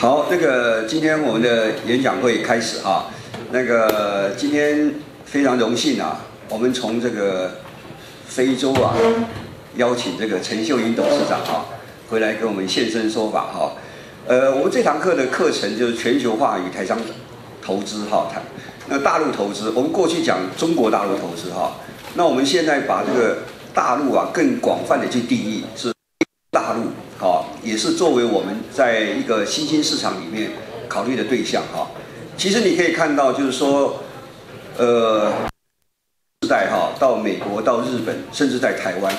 好，那个今天我们的演讲会开始哈。那个今天非常荣幸啊，我们从这个非洲啊邀请这个陈秀英董事长哈回来给我们现身说法哈。呃，我们这堂课的课程就是全球化与台商投资哈谈。那大陆投资，我们过去讲中国大陆投资哈，那我们现在把这个大陆啊更广泛的去定义是大陆。好，也是作为我们在一个新兴市场里面考虑的对象哈。其实你可以看到，就是说，呃，时代哈，到美国、到日本，甚至在台湾，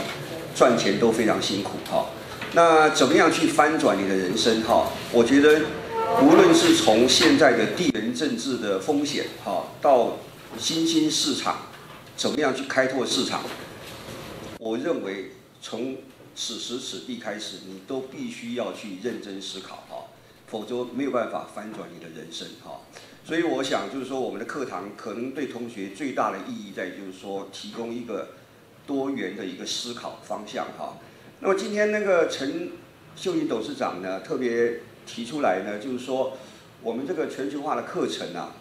赚钱都非常辛苦哈。那怎么样去翻转你的人生哈？我觉得，无论是从现在的地缘政治的风险哈，到新兴市场，怎么样去开拓市场？我认为从此时此地开始，你都必须要去认真思考哈，否则没有办法翻转你的人生哈。所以我想就是说，我们的课堂可能对同学最大的意义在就是说，提供一个多元的一个思考方向哈。那么今天那个陈秀英董事长呢，特别提出来呢，就是说我们这个全球化的课程啊，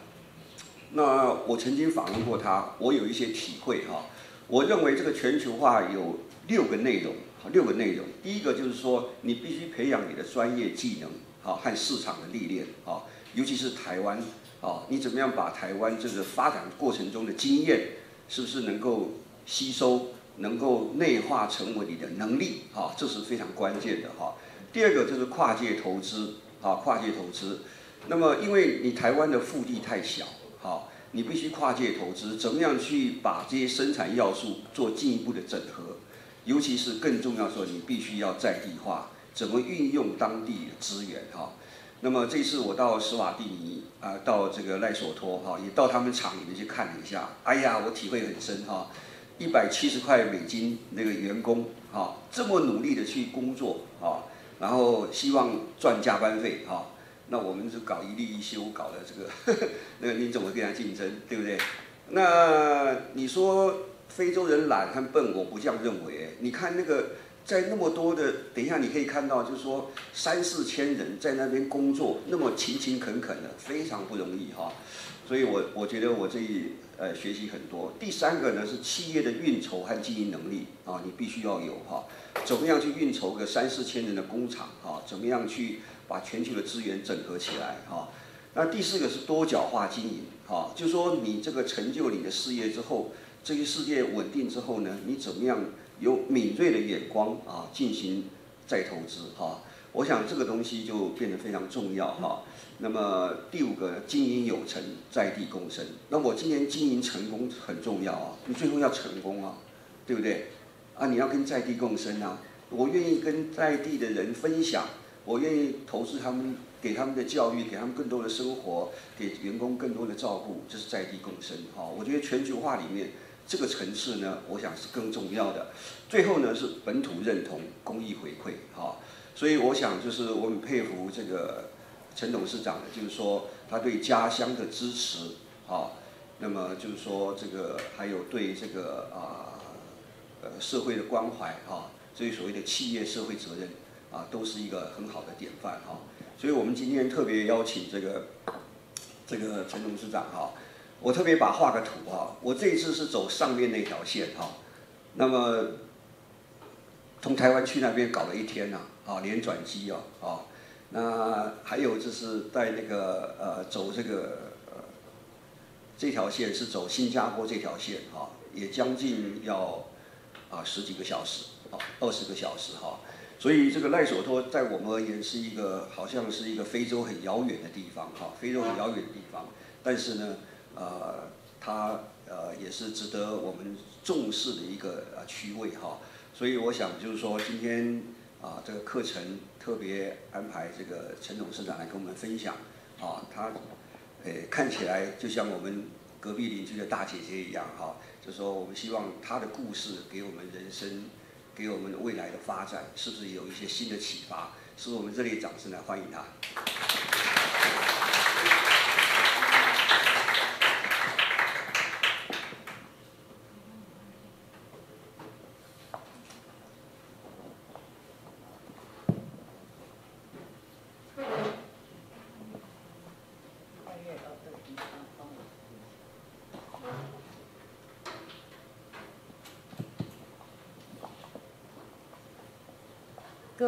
那我曾经访问过他，我有一些体会哈。我认为这个全球化有六个内容。好，六个内容。第一个就是说，你必须培养你的专业技能，好和市场的历练，啊，尤其是台湾，啊，你怎么样把台湾这个发展过程中的经验，是不是能够吸收，能够内化成为你的能力，啊，这是非常关键的，哈。第二个就是跨界投资，啊，跨界投资。那么，因为你台湾的腹地太小，好，你必须跨界投资，怎么样去把这些生产要素做进一步的整合？尤其是更重要说，你必须要在地化，怎么运用当地的资源哈？那么这次我到斯瓦蒂尼啊，到这个赖索托哈，也到他们厂里面去看了一下。哎呀，我体会很深哈，一百七十块美金那个员工哈，这么努力的去工作啊，然后希望赚加班费哈。那我们是搞一例一休，搞的这个，那个你怎么跟他竞争，对不对？那你说？非洲人懒和笨，我不这样认为。你看那个，在那么多的，等一下你可以看到，就是说三四千人在那边工作，那么勤勤恳恳的，非常不容易哈。所以我我觉得我这里呃学习很多。第三个呢是企业的运筹和经营能力啊，你必须要有哈。怎么样去运筹个三四千人的工厂啊？怎么样去把全球的资源整合起来哈？那第四个是多角化经营哈，就是说你这个成就你的事业之后。这些世界稳定之后呢，你怎么样有敏锐的眼光啊，进行再投资哈？我想这个东西就变得非常重要哈。那么第五个，经营有成，在地共生。那我今年经营成功很重要啊，你最后要成功啊，对不对？啊，你要跟在地共生啊，我愿意跟在地的人分享，我愿意投资他们，给他们的教育，给他们更多的生活，给员工更多的照顾，这是在地共生哈。我觉得全球化里面。这个层次呢，我想是更重要的。最后呢，是本土认同、公益回馈，哈。所以我想，就是我很佩服这个陈董事长的，就是说他对家乡的支持，啊，那么就是说这个还有对这个啊，呃，社会的关怀，哈，这些所谓的企业社会责任，啊，都是一个很好的典范，哈。所以我们今天特别邀请这个这个陈董事长，哈。我特别把画个图哈，我这一次是走上面那条线哈，那么从台湾去那边搞了一天呐，啊连转机哦，啊，那还有就是在那个呃走这个呃这条线是走新加坡这条线哈，也将近要啊十几个小时啊二十个小时哈，所以这个赖索托在我们而言是一个好像是一个非洲很遥远的地方哈，非洲很遥远的地方，但是呢。呃，它呃也是值得我们重视的一个呃区位哈，所以我想就是说今天啊这个课程特别安排这个陈董事长来跟我们分享啊，他呃看起来就像我们隔壁邻居的大姐姐一样哈，就说我们希望他的故事给我们人生，给我们未来的发展是不是有一些新的启发？是不是我们热烈掌声来欢迎他。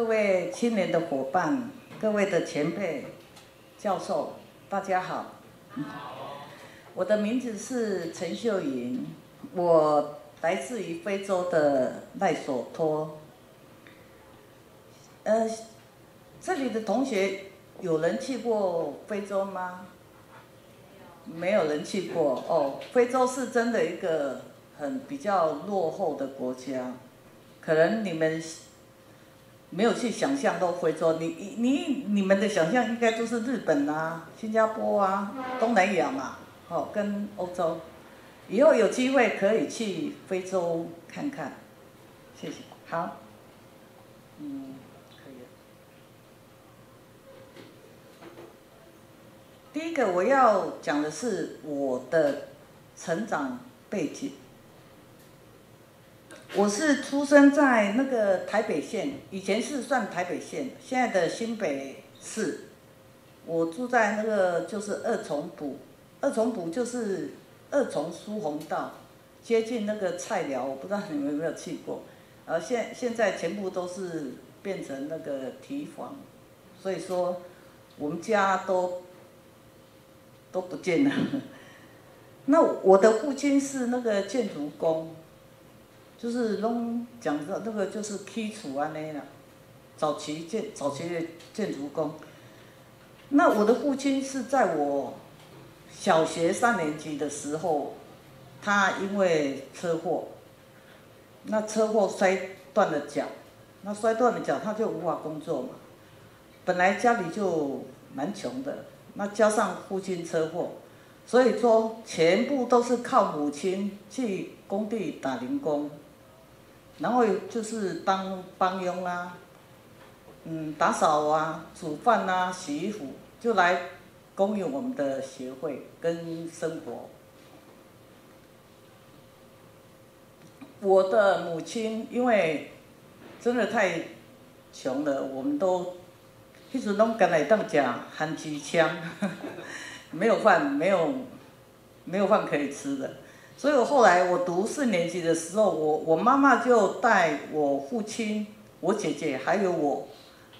各位青年的伙伴，各位的前辈、教授，大家好。我的名字是陈秀莹，我来自于非洲的赖索托。呃，这里的同学有人去过非洲吗？没有人去过哦。非洲是真的一个很比较落后的国家，可能你们。没有去想象到非洲，你你你你们的想象应该都是日本啊、新加坡啊、东南亚嘛，哦，跟欧洲。以后有机会可以去非洲看看，谢谢。好，嗯，可以。第一个我要讲的是我的成长背景。我是出生在那个台北县，以前是算台北县，现在的新北市。我住在那个就是二重埔，二重埔就是二重疏洪道，接近那个菜寮，我不知道你们有没有去过。而现现在全部都是变成那个提房，所以说我们家都都不见了。那我的父亲是那个建筑工。就是拢讲的那个就是基础安尼啦，早期建早期的建筑工。那我的父亲是在我小学三年级的时候，他因为车祸，那车祸摔断了脚，那摔断了脚他就无法工作嘛。本来家里就蛮穷的，那加上父亲车祸，所以说全部都是靠母亲去工地打零工。然后就是当帮佣啊，嗯，打扫啊，煮饭啊，洗衣服，就来供应我们的协会跟生活。我的母亲因为真的太穷了，我们都一直拢跟来当家喊鸡枪，没有饭，没有没有饭可以吃的。所以我后来我读四年级的时候，我我妈妈就带我父亲、我姐姐还有我，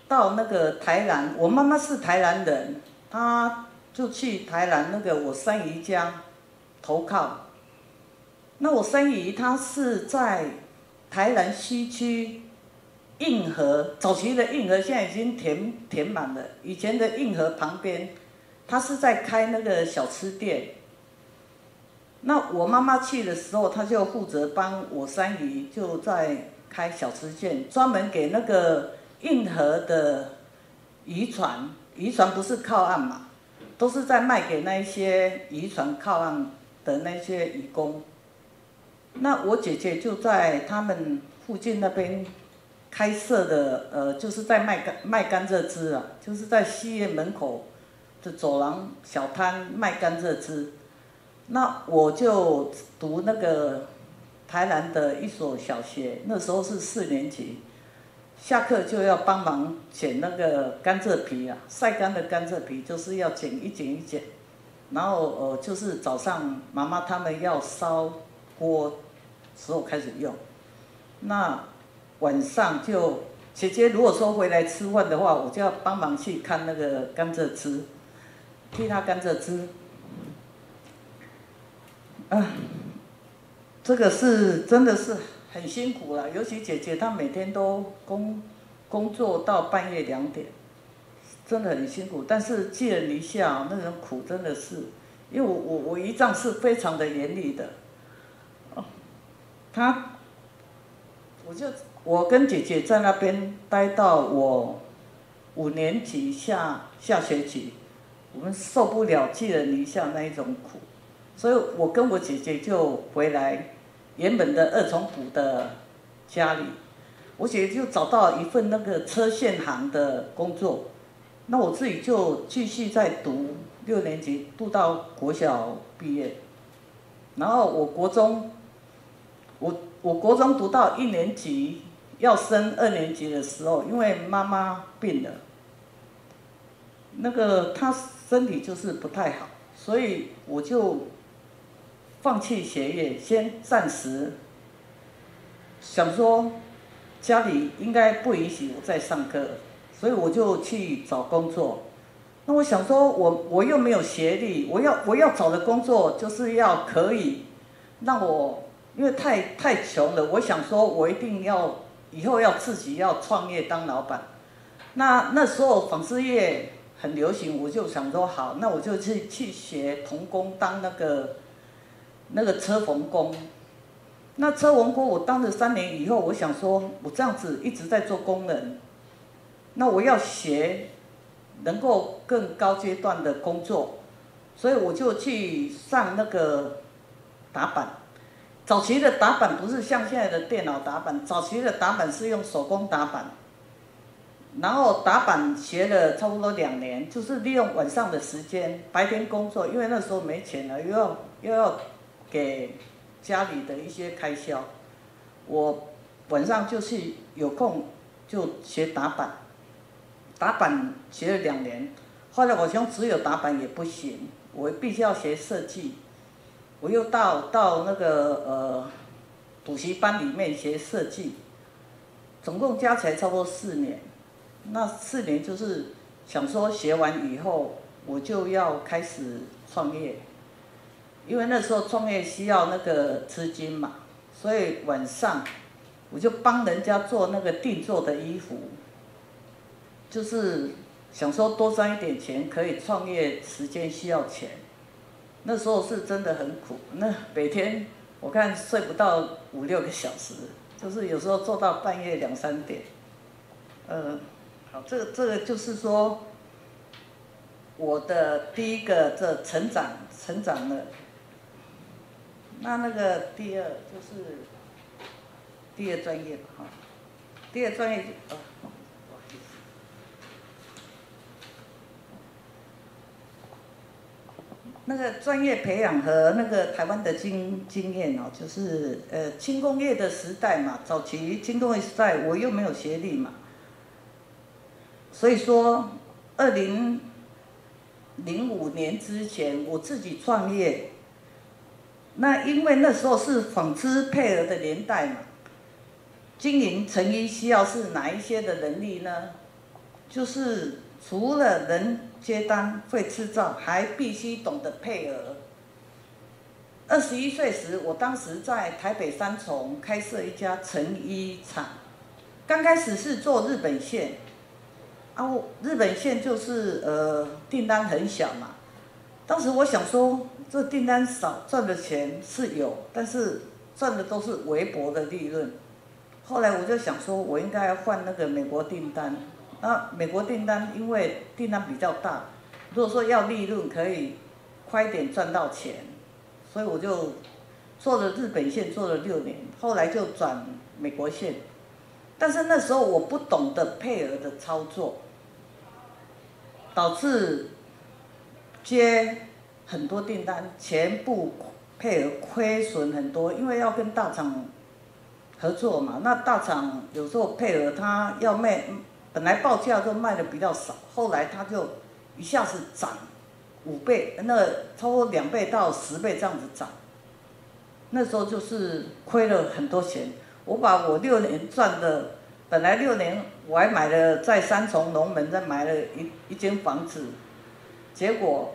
到那个台南。我妈妈是台南人，她就去台南那个我三姨家投靠。那我三姨她是在台南西区运河，早期的运河现在已经填填满了。以前的运河旁边，她是在开那个小吃店。那我妈妈去的时候，她就负责帮我三姨就在开小吃店，专门给那个运河的渔船，渔船不是靠岸嘛，都是在卖给那一些渔船靠岸的那些渔工。那我姐姐就在他们附近那边开设的，呃，就是在卖甘卖甘蔗汁啊，就是在戏院门口的走廊小摊卖甘蔗汁。那我就读那个台南的一所小学，那时候是四年级，下课就要帮忙捡那个甘蔗皮啊，晒干的甘蔗皮就是要剪一剪一剪，然后呃就是早上妈妈他们要烧锅时候开始用，那晚上就姐姐如果说回来吃饭的话，我就要帮忙去看那个甘蔗汁，替她甘蔗汁。啊，这个是真的是很辛苦了，尤其姐姐她每天都工工作到半夜两点，真的很辛苦。但是寄人篱下那种苦真的是，因为我我我姨丈是非常的严厉的，他，我就我跟姐姐在那边待到我五年级下下学期，我们受不了寄人篱下那一种苦。所以我跟我姐姐就回来原本的二重埔的家里，我姐姐就找到一份那个车线行的工作，那我自己就继续在读六年级，读到国小毕业，然后我国中，我我国中读到一年级要升二年级的时候，因为妈妈病了，那个她身体就是不太好，所以我就。放弃学业，先暂时想说家里应该不允许我再上课，所以我就去找工作。那我想说，我我又没有学历，我要我要找的工作就是要可以让我，因为太太穷了，我想说我一定要以后要自己要创业当老板。那那时候纺织业很流行，我就想说好，那我就去去学童工当那个那个车缝工。那车缝工我当了三年以后，我想说我这样子一直在做工人，那我要学能够更高阶段的工作，所以我就去上那个打板。早期的打板不是像现在的电脑打板，早期的打板是用手工打板。然后打板学了差不多两年，就是利用晚上的时间，白天工作，因为那时候没钱了，又要又要给家里的一些开销，我晚上就是有空就学打板，打板学了两年，后来我想只有打板也不行，我必须要学设计，我又到到那个呃补习班里面学设计，总共加起来差不多四年。那四年就是想说学完以后，我就要开始创业，因为那时候创业需要那个资金嘛，所以晚上我就帮人家做那个定做的衣服，就是想说多赚一点钱，可以创业，时间需要钱。那时候是真的很苦，那每天我看睡不到五六个小时，就是有时候做到半夜两三点，呃。好，这个这个就是说，我的第一个这成长成长了。那那个第二就是第二专业吧，哈，第二专业就哦，不好意思，那个专业培养和那个台湾的经经验哦，就是呃轻工业的时代嘛，早期轻工业时代我又没有学历嘛。所以说，二零零五年之前我自己创业，那因为那时候是纺织配额的年代嘛，经营成衣需要是哪一些的能力呢？就是除了能接单、会制造，还必须懂得配额。二十一岁时，我当时在台北三重开设一家成衣厂，刚开始是做日本线。啊，日本线就是呃订单很小嘛，当时我想说这订单少赚的钱是有，但是赚的都是微薄的利润。后来我就想说，我应该要换那个美国订单。那美国订单因为订单比较大，如果说要利润可以快点赚到钱，所以我就做了日本线做了六年，后来就转美国线。但是那时候我不懂得配额的操作。导致接很多订单，全部配合亏损很多，因为要跟大厂合作嘛。那大厂有时候配合他要卖，本来报价就卖的比较少，后来他就一下子涨五倍，那超过两倍到十倍这样子涨。那时候就是亏了很多钱。我把我六年赚的。本来六年我还买了在三重龙门再买了一一间房子，结果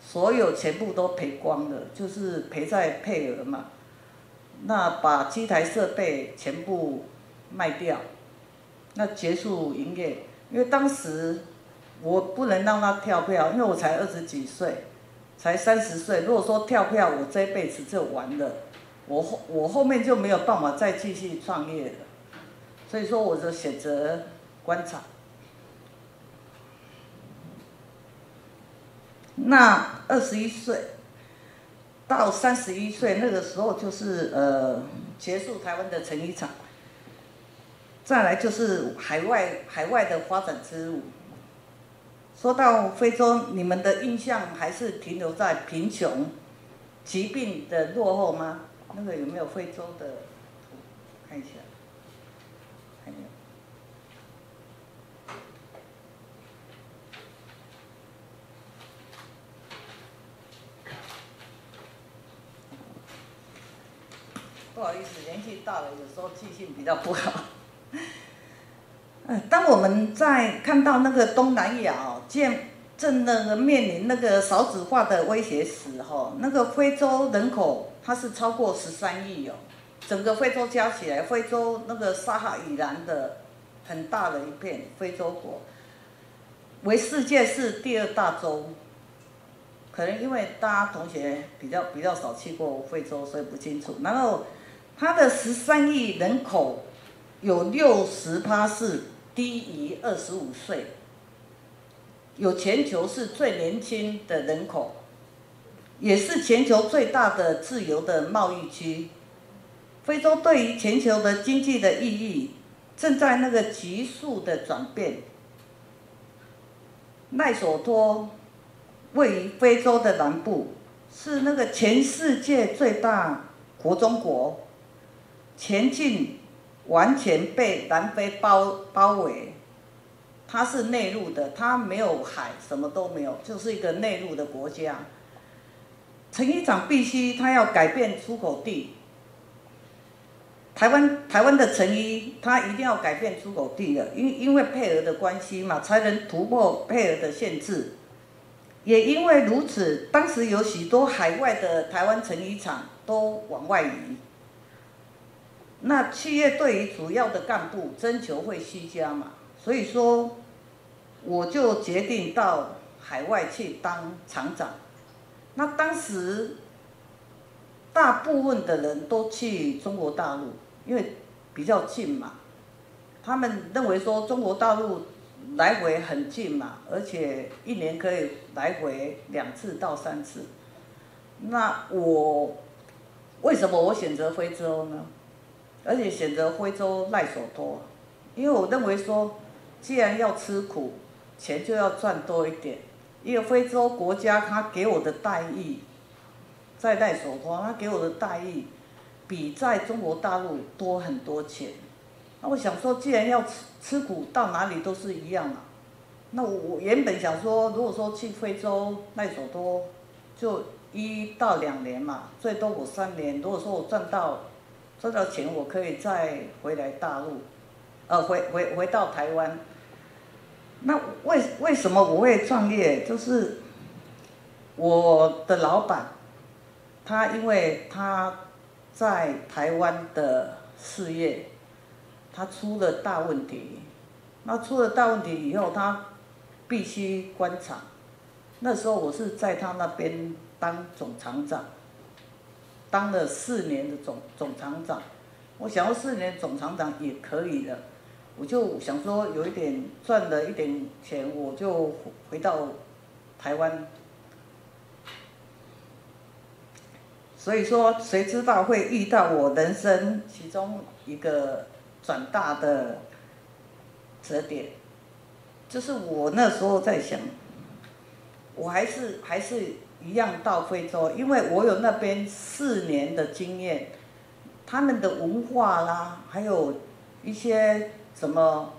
所有全部都赔光了，就是赔在配额嘛。那把机台设备全部卖掉，那结束营业。因为当时我不能让他跳票，因为我才二十几岁，才三十岁。如果说跳票，我这辈子就完了，我后我后面就没有办法再继续创业了。所以说，我就选择观察。那二十一岁到三十一岁那个时候，就是呃结束台湾的成衣厂，再来就是海外海外的发展之路。说到非洲，你们的印象还是停留在贫穷、疾病的落后吗？那个有没有非洲的？看一下。不好意思，年纪大了，有时候记性比较不好。当我们在看到那个东南亚哦，见正那个面临那个少子化的威胁时，哈，那个非洲人口它是超过十三亿哦，整个非洲加起来，非洲那个撒哈以南的很大的一片非洲国，为世界是第二大洲。可能因为大家同学比较比较少去过非洲，所以不清楚。然后，它的十三亿人口，有六十趴是低于二十五岁，有全球是最年轻的人口，也是全球最大的自由的贸易区。非洲对于全球的经济的意义，正在那个急速的转变。奈索托。位于非洲的南部，是那个全世界最大国中国，前进完全被南非包包围，它是内陆的，它没有海，什么都没有，就是一个内陆的国家。陈议长必须他要改变出口地，台湾台湾的成衣，他一定要改变出口地的，因因为配额的关系嘛，才能突破配额的限制。也因为如此，当时有许多海外的台湾成衣厂都往外移。那企业对于主要的干部征求会虚加嘛，所以说我就决定到海外去当厂长。那当时大部分的人都去中国大陆，因为比较近嘛，他们认为说中国大陆。来回很近嘛，而且一年可以来回两次到三次。那我为什么我选择非洲呢？而且选择非洲赖索托，因为我认为说，既然要吃苦，钱就要赚多一点。因为非洲国家他给我的待遇，在赖索托他给我的待遇，比在中国大陆多很多钱。那我想说，既然要吃吃苦，到哪里都是一样嘛。那我我原本想说，如果说去非洲奈索多，就一到两年嘛，最多我三年。如果说我赚到赚到钱，我可以再回来大陆，呃，回回回到台湾。那为为什么我会创业？就是我的老板，他因为他在台湾的事业。他出了大问题，那出了大问题以后，他必须关厂。那时候我是在他那边当总厂长，当了四年的总总厂长。我想要四年总厂长也可以的，我就想说有一点赚了一点钱，我就回到台湾。所以说，谁知道会遇到我人生其中一个。转大的折点，就是我那时候在想，我还是还是一样到非洲，因为我有那边四年的经验，他们的文化啦，还有一些什么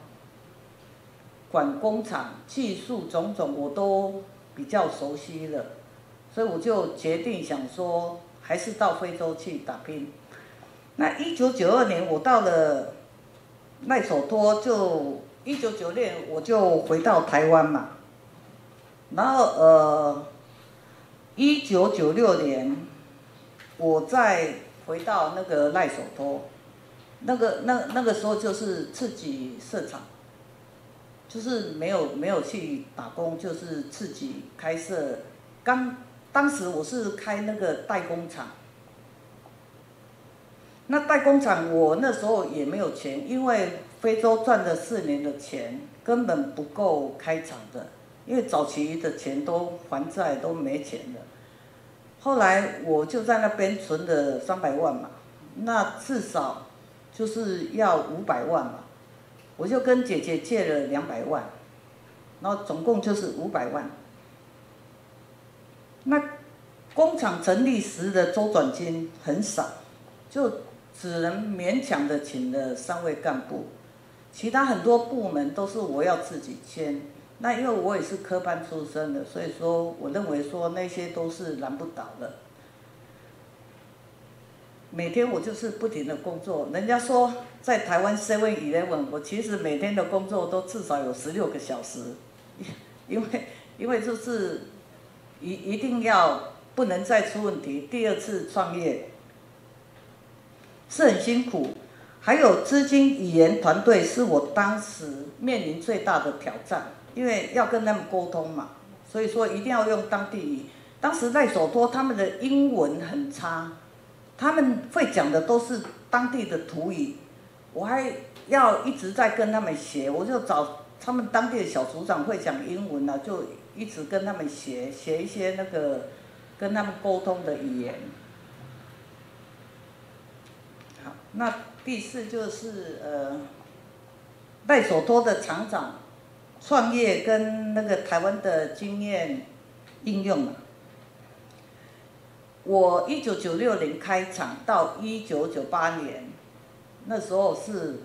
管工厂、技术种种，我都比较熟悉了，所以我就决定想说，还是到非洲去打拼。那一九九二年，我到了。奈索托就一九九六我就回到台湾嘛，然后呃，一九九六年，我再回到那个奈索托，那个那那个时候就是自己设厂，就是没有没有去打工，就是自己开设，刚当时我是开那个代工厂。那代工厂，我那时候也没有钱，因为非洲赚了四年的钱根本不够开厂的，因为早期的钱都还债都没钱了。后来我就在那边存了三百万嘛，那至少就是要五百万嘛，我就跟姐姐借了两百万，然后总共就是五百万。那工厂成立时的周转金很少，就。只能勉强的请了三位干部，其他很多部门都是我要自己签。那因为我也是科班出身的，所以说我认为说那些都是难不倒的。每天我就是不停的工作。人家说在台湾 Seven Eleven，我其实每天的工作都至少有十六个小时，因为因为就是一一定要不能再出问题。第二次创业是很辛苦，还有资金、语言、团队是我当时面临最大的挑战，因为要跟他们沟通嘛，所以说一定要用当地语。当时在索托，他们的英文很差，他们会讲的都是当地的土语，我还要一直在跟他们学，我就找他们当地的小组长会讲英文啊，就一直跟他们学学一些那个跟他们沟通的语言。好，那第四就是呃，赖索托的厂长创业跟那个台湾的经验应用嘛。我一九九六年开厂到一九九八年，那时候是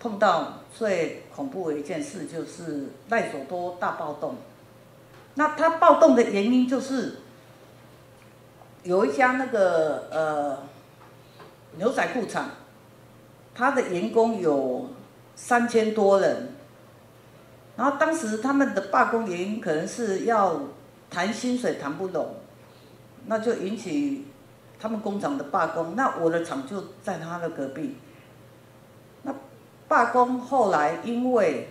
碰到最恐怖的一件事，就是赖索多大暴动。那他暴动的原因就是有一家那个呃牛仔裤厂，他的员工有三千多人，然后当时他们的罢工原因可能是要谈薪水谈不拢。那就引起他们工厂的罢工，那我的厂就在他的隔壁。那罢工后来，因为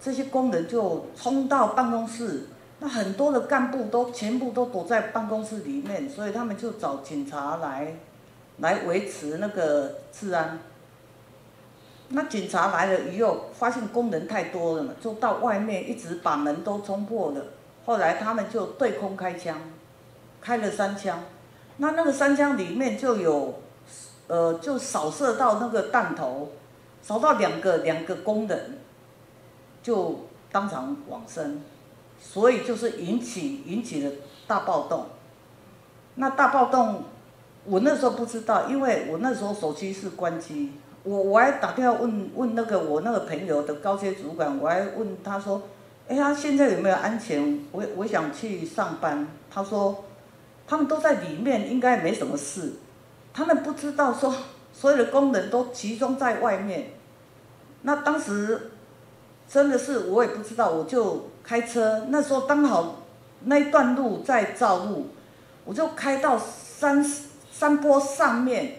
这些工人就冲到办公室，那很多的干部都全部都躲在办公室里面，所以他们就找警察来来维持那个治安。那警察来了以后，发现工人太多了嘛，就到外面一直把门都冲破了。后来他们就对空开枪。开了三枪，那那个三枪里面就有，呃，就扫射到那个弹头，扫到两个两个工人，就当场往生，所以就是引起引起了大暴动。那大暴动，我那时候不知道，因为我那时候手机是关机，我我还打电话问问那个我那个朋友的高阶主管，我还问他说，哎呀，现在有没有安全？我我想去上班，他说。他们都在里面，应该没什么事。他们不知道说，所有的工人都集中在外面。那当时真的是我也不知道，我就开车。那时候刚好那一段路在造路，我就开到山山坡上面，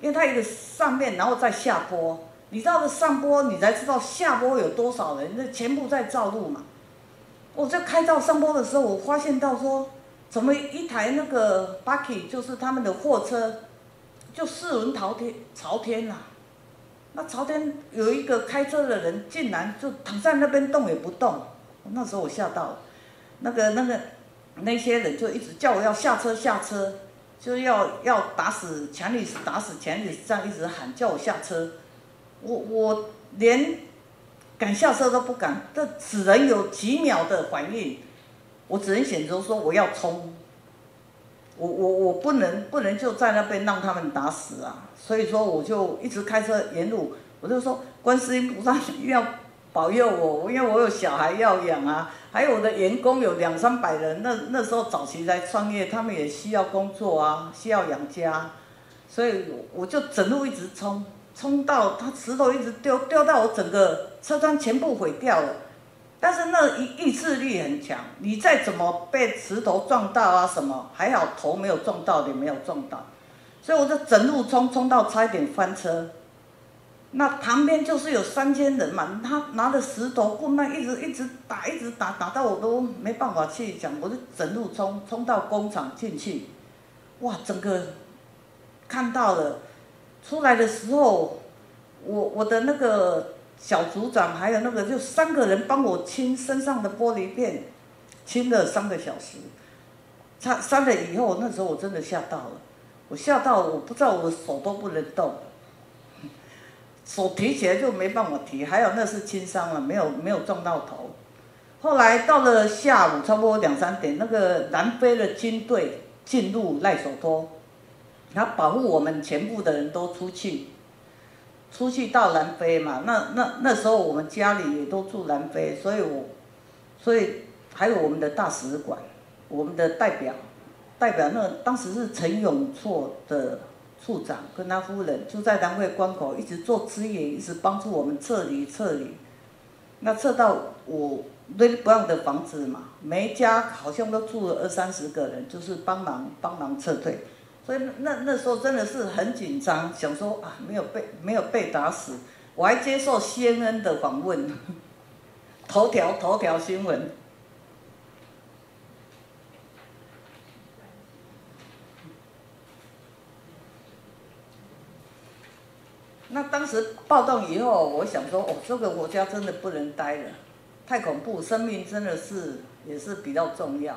因为它一个上面，然后再下坡。你知道的上坡，你才知道下坡有多少人，那全部在造路嘛。我就开到上坡的时候，我发现到说。怎么一台那个 bucky 就是他们的货车，就四轮朝天朝天呐？那朝天有一个开车的人，竟然就躺在那边动也不动。那时候我吓到了，那个那个那些人就一直叫我要下车下车，就是要要打死钱律师打死钱律师这样一直喊叫我下车。我我连敢下车都不敢，这只能有几秒的反应。我只能选择说我要冲，我我我不能不能就在那边让他们打死啊！所以说我就一直开车沿路，我就说观世音菩萨要保佑我，因为我有小孩要养啊，还有我的员工有两三百人，那那时候早期在创业，他们也需要工作啊，需要养家，所以我就整路一直冲，冲到他石头一直丢丢到我整个车窗全部毁掉了。但是那意意志力很强，你再怎么被石头撞到啊什么，还好头没有撞到，也没有撞到，所以我就整路冲冲到差一点翻车。那旁边就是有三千人嘛，他拿着石头棍那一直一直打，一直打，打到我都没办法去讲，我就整路冲冲到工厂进去，哇，整个看到了，出来的时候，我我的那个。小组长还有那个，就三个人帮我清身上的玻璃片，清了三个小时。擦删了以后，那时候我真的吓到了，我吓到我不知道我手都不能动，手提起来就没办法提。还有那是轻伤了，没有没有撞到头。后来到了下午差不多两三点，那个南非的军队进入赖索托，他保护我们全部的人都出去。出去到南非嘛，那那那时候我们家里也都住南非，所以我，所以还有我们的大使馆，我们的代表，代表那当时是陈永措的处长跟他夫人就在南汇关口一直做支援，一直帮助我们撤离撤离。那撤到我 Red Brown 的房子嘛，每一家好像都住了二三十个人，就是帮忙帮忙撤退。所以那那时候真的是很紧张，想说啊没有被没有被打死，我还接受 CNN 的访问，头条头条新闻。那当时暴动以后，我想说，哦，这个国家真的不能待了，太恐怖，生命真的是也是比较重要。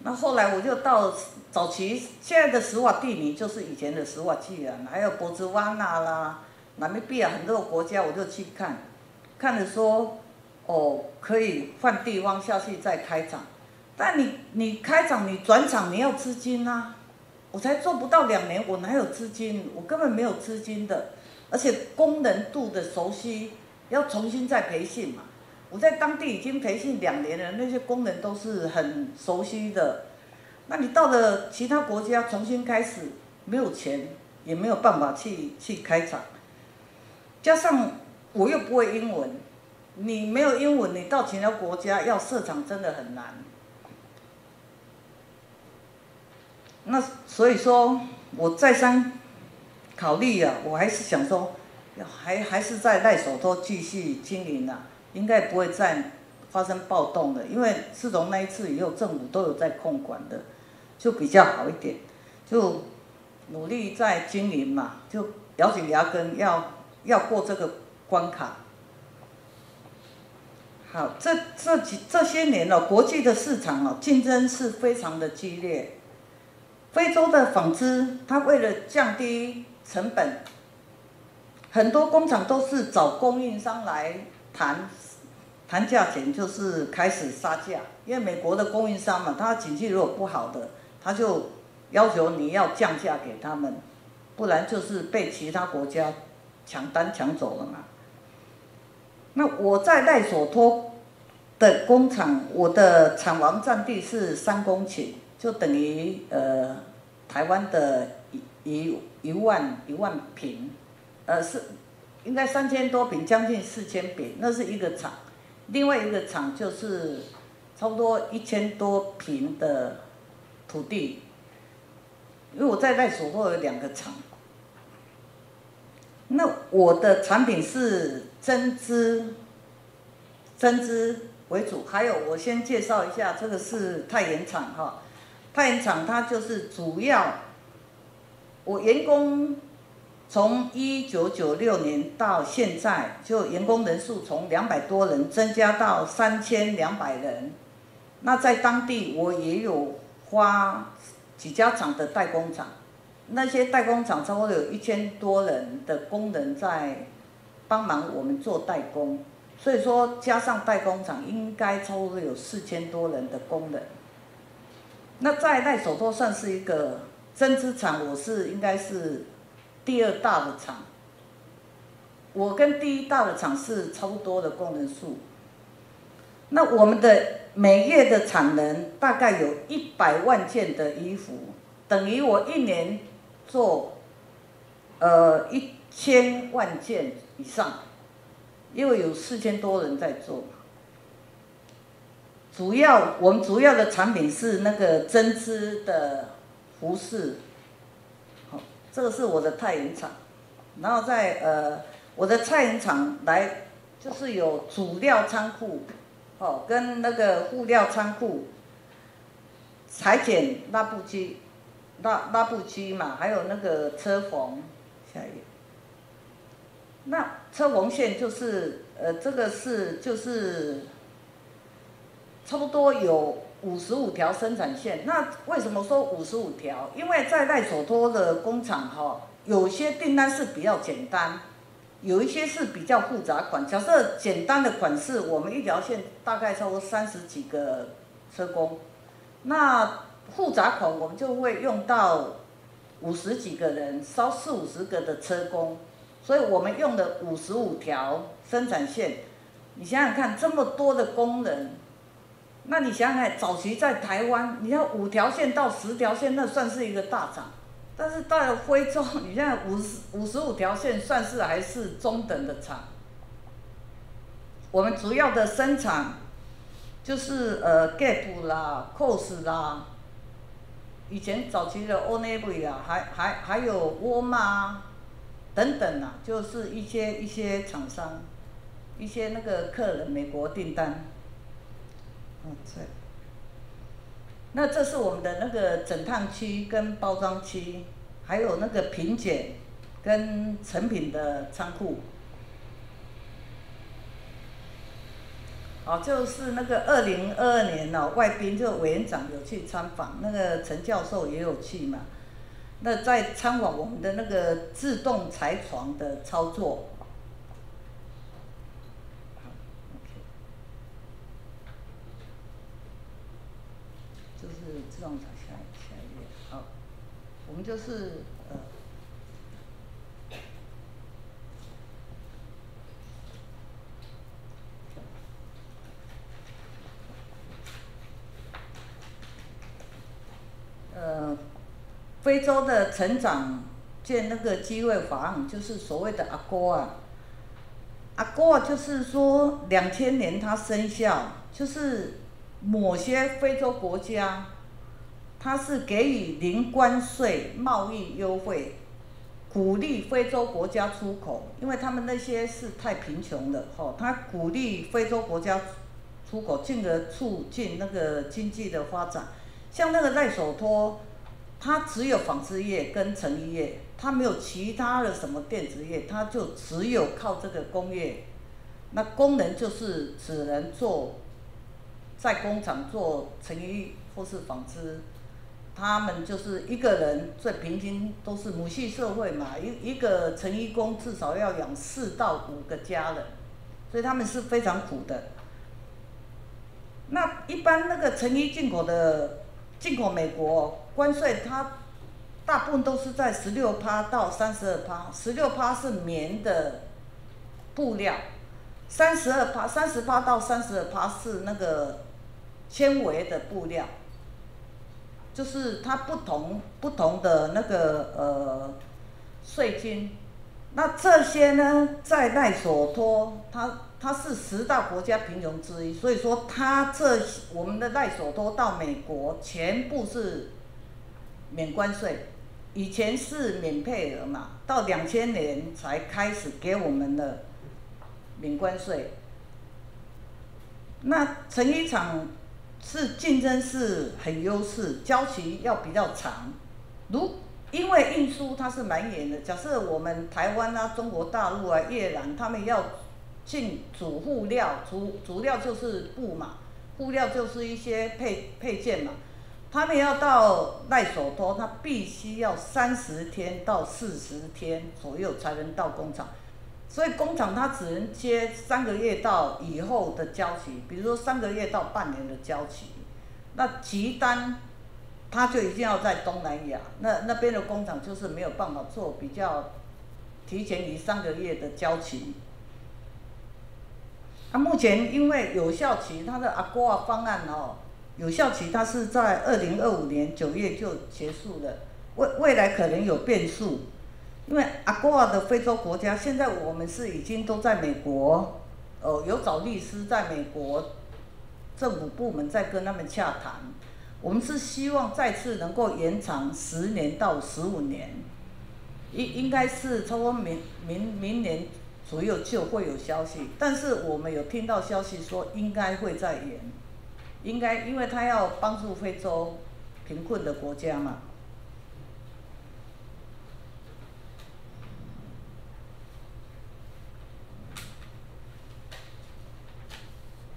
那后来我就到早期现在的斯瓦蒂尼，就是以前的斯瓦季啊，还有博兹瓦纳啦、南米比亚很多国家，我就去看，看了说，哦，可以换地方下去再开厂，但你你开厂你转厂你要资金啊，我才做不到两年，我哪有资金？我根本没有资金的。而且功能度的熟悉要重新再培训嘛。我在当地已经培训两年了，那些工人都是很熟悉的。那你到了其他国家重新开始，没有钱，也没有办法去去开厂。加上我又不会英文，你没有英文，你到其他国家要设厂真的很难。那所以说，我再三。考虑啊，我还是想说，还还是在赖手托继续经营啊，应该不会再发生暴动的，因为自从那一次以后，政府都有在控管的，就比较好一点，就努力在经营嘛，就咬紧牙根要要过这个关卡。好，这这几这些年了，国际的市场哦，竞争是非常的激烈。非洲的纺织，它为了降低成本，很多工厂都是找供应商来谈谈价钱，就是开始杀价。因为美国的供应商嘛，他经济如果不好的，他就要求你要降价给他们，不然就是被其他国家抢单抢走了嘛。那我在赖索托的工厂，我的厂房占地是三公顷，就等于呃台湾的。一一万一万平，呃是应该三千多平，将近四千平，那是一个厂。另外一个厂就是差不多一千多平的土地，因为我在赖所货有两个厂。那我的产品是针织，针织为主，还有我先介绍一下，这个是太原厂哈，太原厂它就是主要。我员工从一九九六年到现在，就员工人数从两百多人增加到三千两百人。那在当地我也有花几家厂的代工厂，那些代工厂差不多有一千多人的工人在帮忙我们做代工，所以说加上代工厂应该差不多有四千多人的工人。那在代手托算是一个。针织厂我是应该是第二大的厂，我跟第一大的厂是差不多的工人数。那我们的每月的产能大概有一百万件的衣服，等于我一年做呃一千万件以上，因为有四千多人在做。主要我们主要的产品是那个针织的。服饰，好，这个是我的太原厂，然后在呃我的菜园厂来就是有主料仓库，哦，跟那个布料仓库，裁剪拉布机，拉拉布机嘛，还有那个车缝，下一页，那车缝线就是呃这个是就是差不多有。五十五条生产线，那为什么说五十五条？因为在赖索托的工厂哈，有些订单是比较简单，有一些是比较复杂款。假设简单的款式，我们一条线大概超过三十几个车工，那复杂款我们就会用到五十几个人，烧四五十个的车工，所以我们用的五十五条生产线，你想想看，这么多的工人。那你想想看，早期在台湾，你要五条线到十条线，那算是一个大厂。但是到了非洲，你现在五十五十五条线算是还是中等的厂。我们主要的生产就是呃 Gap 啦、，Cost 啦，以前早期的 o n e v 啊，还还还有沃玛等等啊，就是一些一些厂商，一些那个客人美国订单。哦，这，那这是我们的那个整烫区跟包装区，还有那个品检跟成品的仓库。哦，就是那个二零二二年哦，外宾就委员长有去参访，那个陈教授也有去嘛。那在参访我们的那个自动裁床的操作。好，OK。就是自动裁下下一页，好，我们就是呃。呃，非洲的成长建那个机会法案，就是所谓的阿哥啊，阿哥，就是说两千年它生效，就是某些非洲国家，它是给予零关税贸易优惠，鼓励非洲国家出口，因为他们那些是太贫穷了，吼，他鼓励非洲国家出口，进而促进那个经济的发展。像那个赖手托，它只有纺织业跟成衣业，它没有其他的什么电子业，它就只有靠这个工业。那工人就是只能做，在工厂做成衣或是纺织，他们就是一个人最平均都是母系社会嘛，一一个成衣工至少要养四到五个家人，所以他们是非常苦的。那一般那个成衣进口的。进口美国关税，它大部分都是在十六趴到三十二趴，十六趴是棉的布料，三十二趴三十趴到三十二趴是那个纤维的布料，就是它不同不同的那个呃税金，那这些呢在赖索托它。它是十大国家贫穷之一，所以说它这我们的赖索托到美国全部是免关税，以前是免配额嘛，到两千年才开始给我们的免关税。那成衣厂是竞争是很优势，交期要比较长，如因为运输它是蛮远的，假设我们台湾啊、中国大陆啊、越南他们要。进主护料，主主料就是布嘛，布料就是一些配配件嘛。他们要到赖手托，他必须要三十天到四十天左右才能到工厂，所以工厂它只能接三个月到以后的交期，比如说三个月到半年的交期。那急单，他就一定要在东南亚，那那边的工厂就是没有办法做比较提前于三个月的交期。那目前因为有效期，它的阿瓜方案哦，有效期它是在二零二五年九月就结束了，未未来可能有变数，因为阿瓜的非洲国家现在我们是已经都在美国，呃，有找律师在美国政府部门在跟他们洽谈，我们是希望再次能够延长十年到十五年，应应该是差不多明明明年。左右就会有消息，但是我们有听到消息说应该会再延，应该因为他要帮助非洲贫困的国家嘛。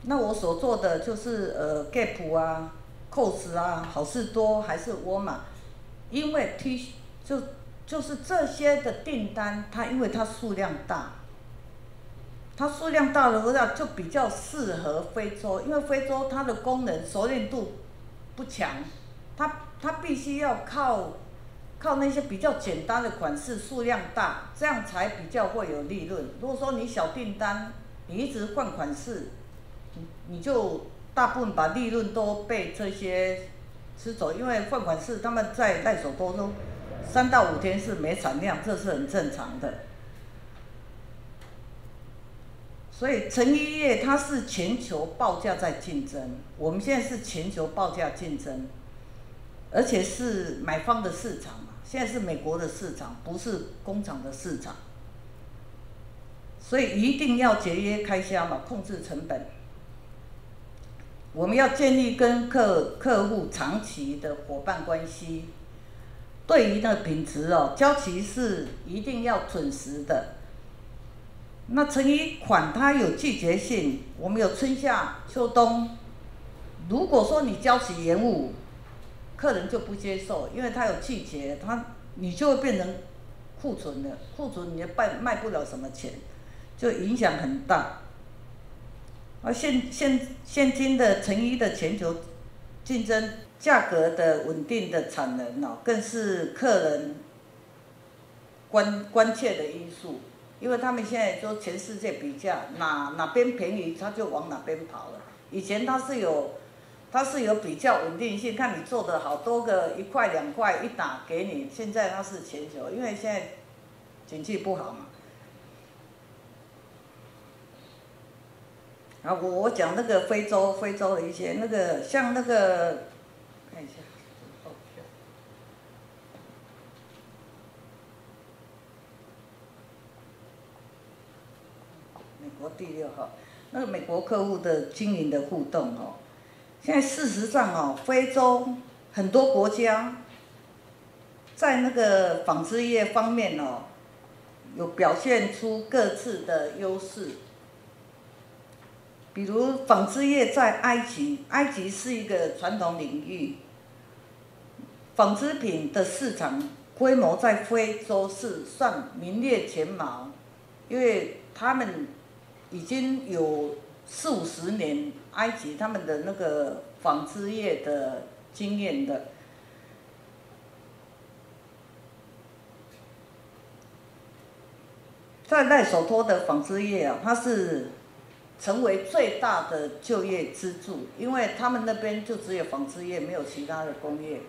那我所做的就是呃，Gap 啊，Cos 啊，好事多还是沃尔玛，因为 T 就就是这些的订单，它因为它数量大。它数量大的话，就比较适合非洲，因为非洲它的功能熟练度不强，它它必须要靠靠那些比较简单的款式，数量大，这样才比较会有利润。如果说你小订单，你一直换款式，你就大部分把利润都被这些吃走，因为换款式他们在在手多都三到五天是没产量，这是很正常的。所以成衣业它是全球报价在竞争，我们现在是全球报价竞争，而且是买方的市场嘛，现在是美国的市场，不是工厂的市场，所以一定要节约开销嘛，控制成本。我们要建立跟客客户长期的伙伴关系，对于那个品质哦，交期是一定要准时的。那成衣款它有季节性，我们有春夏秋冬。如果说你交期延误，客人就不接受，因为它有季节，它你就会变成库存的，库存你也卖卖不了什么钱，就影响很大。而现现现今的成衣的全球竞争，价格的稳定的产能哦，更是客人关关切的因素。因为他们现在说全世界比价，哪哪边便宜他就往哪边跑了。以前他是有，他是有比较稳定性，看你做的好多个一块两块一打给你。现在他是全球，因为现在经济不好嘛。啊，我我讲那个非洲非洲的一些那个像那个，看一下。美国第六号，那个美国客户的经营的互动哦，现在事实上哦，非洲很多国家在那个纺织业方面哦，有表现出各自的优势。比如纺织业在埃及，埃及是一个传统领域，纺织品的市场规模在非洲是算名列前茅，因为他们。已经有四五十年埃及他们的那个纺织业的经验的，在赖索托的纺织业啊，它是成为最大的就业支柱，因为他们那边就只有纺织业，没有其他的工业。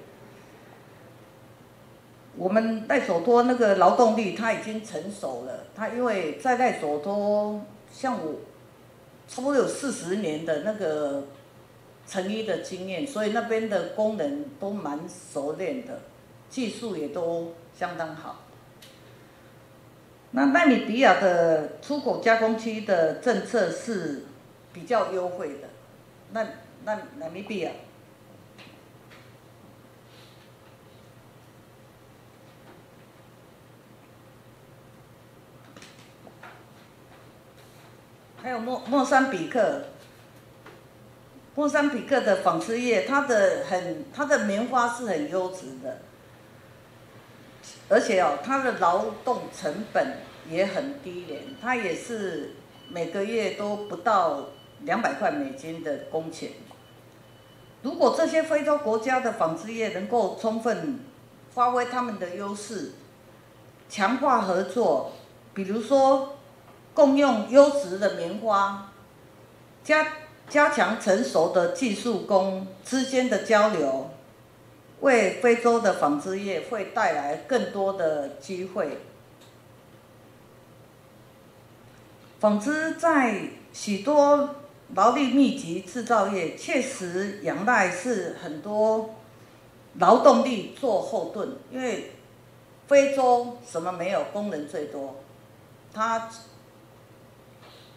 我们戴索托那个劳动力它已经成熟了，它因为在赖索托。像我，差不多有四十年的那个成衣的经验，所以那边的工人都蛮熟练的，技术也都相当好。那纳米比亚的出口加工区的政策是比较优惠的，那那纳米比亚。还有莫莫桑比克，莫桑比克的纺织业，它的很它的棉花是很优质的，而且哦，它的劳动成本也很低廉，它也是每个月都不到两百块美金的工钱。如果这些非洲国家的纺织业能够充分发挥他们的优势，强化合作，比如说。共用优质的棉花，加加强成熟的技术工之间的交流，为非洲的纺织业会带来更多的机会。纺织在许多劳力密集制造业，确实仰赖是很多劳动力做后盾，因为非洲什么没有，工人最多，他。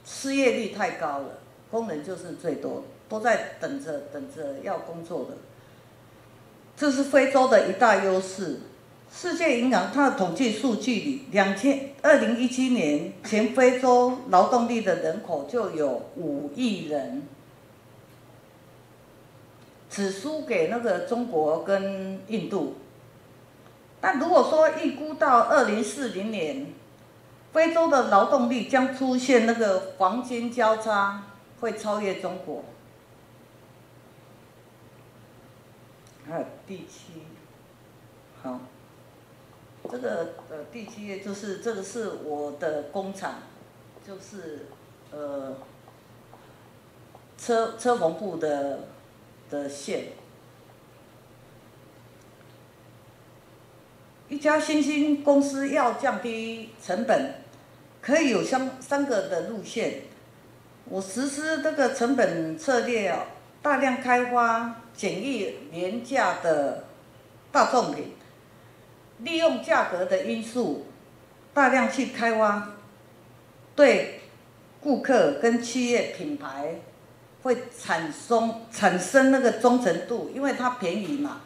失业率太高了，工人就是最多，都在等着等着要工作的。这是非洲的一大优势。世界银行它的统计数据里，两千二零一七年全非洲劳动力的人口就有五亿人，只输给那个中国跟印度。但如果说预估到二零四零年，非洲的劳动力将出现那个黄金交叉，会超越中国。第七，好，这个呃第七页就是这个是我的工厂，就是呃车车缝布的的线。一家新兴公司要降低成本，可以有三三个的路线。我实施这个成本策略哦，大量开发简易廉价的大众品，利用价格的因素，大量去开发对顾客跟企业品牌会产生产生那个忠诚度，因为它便宜嘛。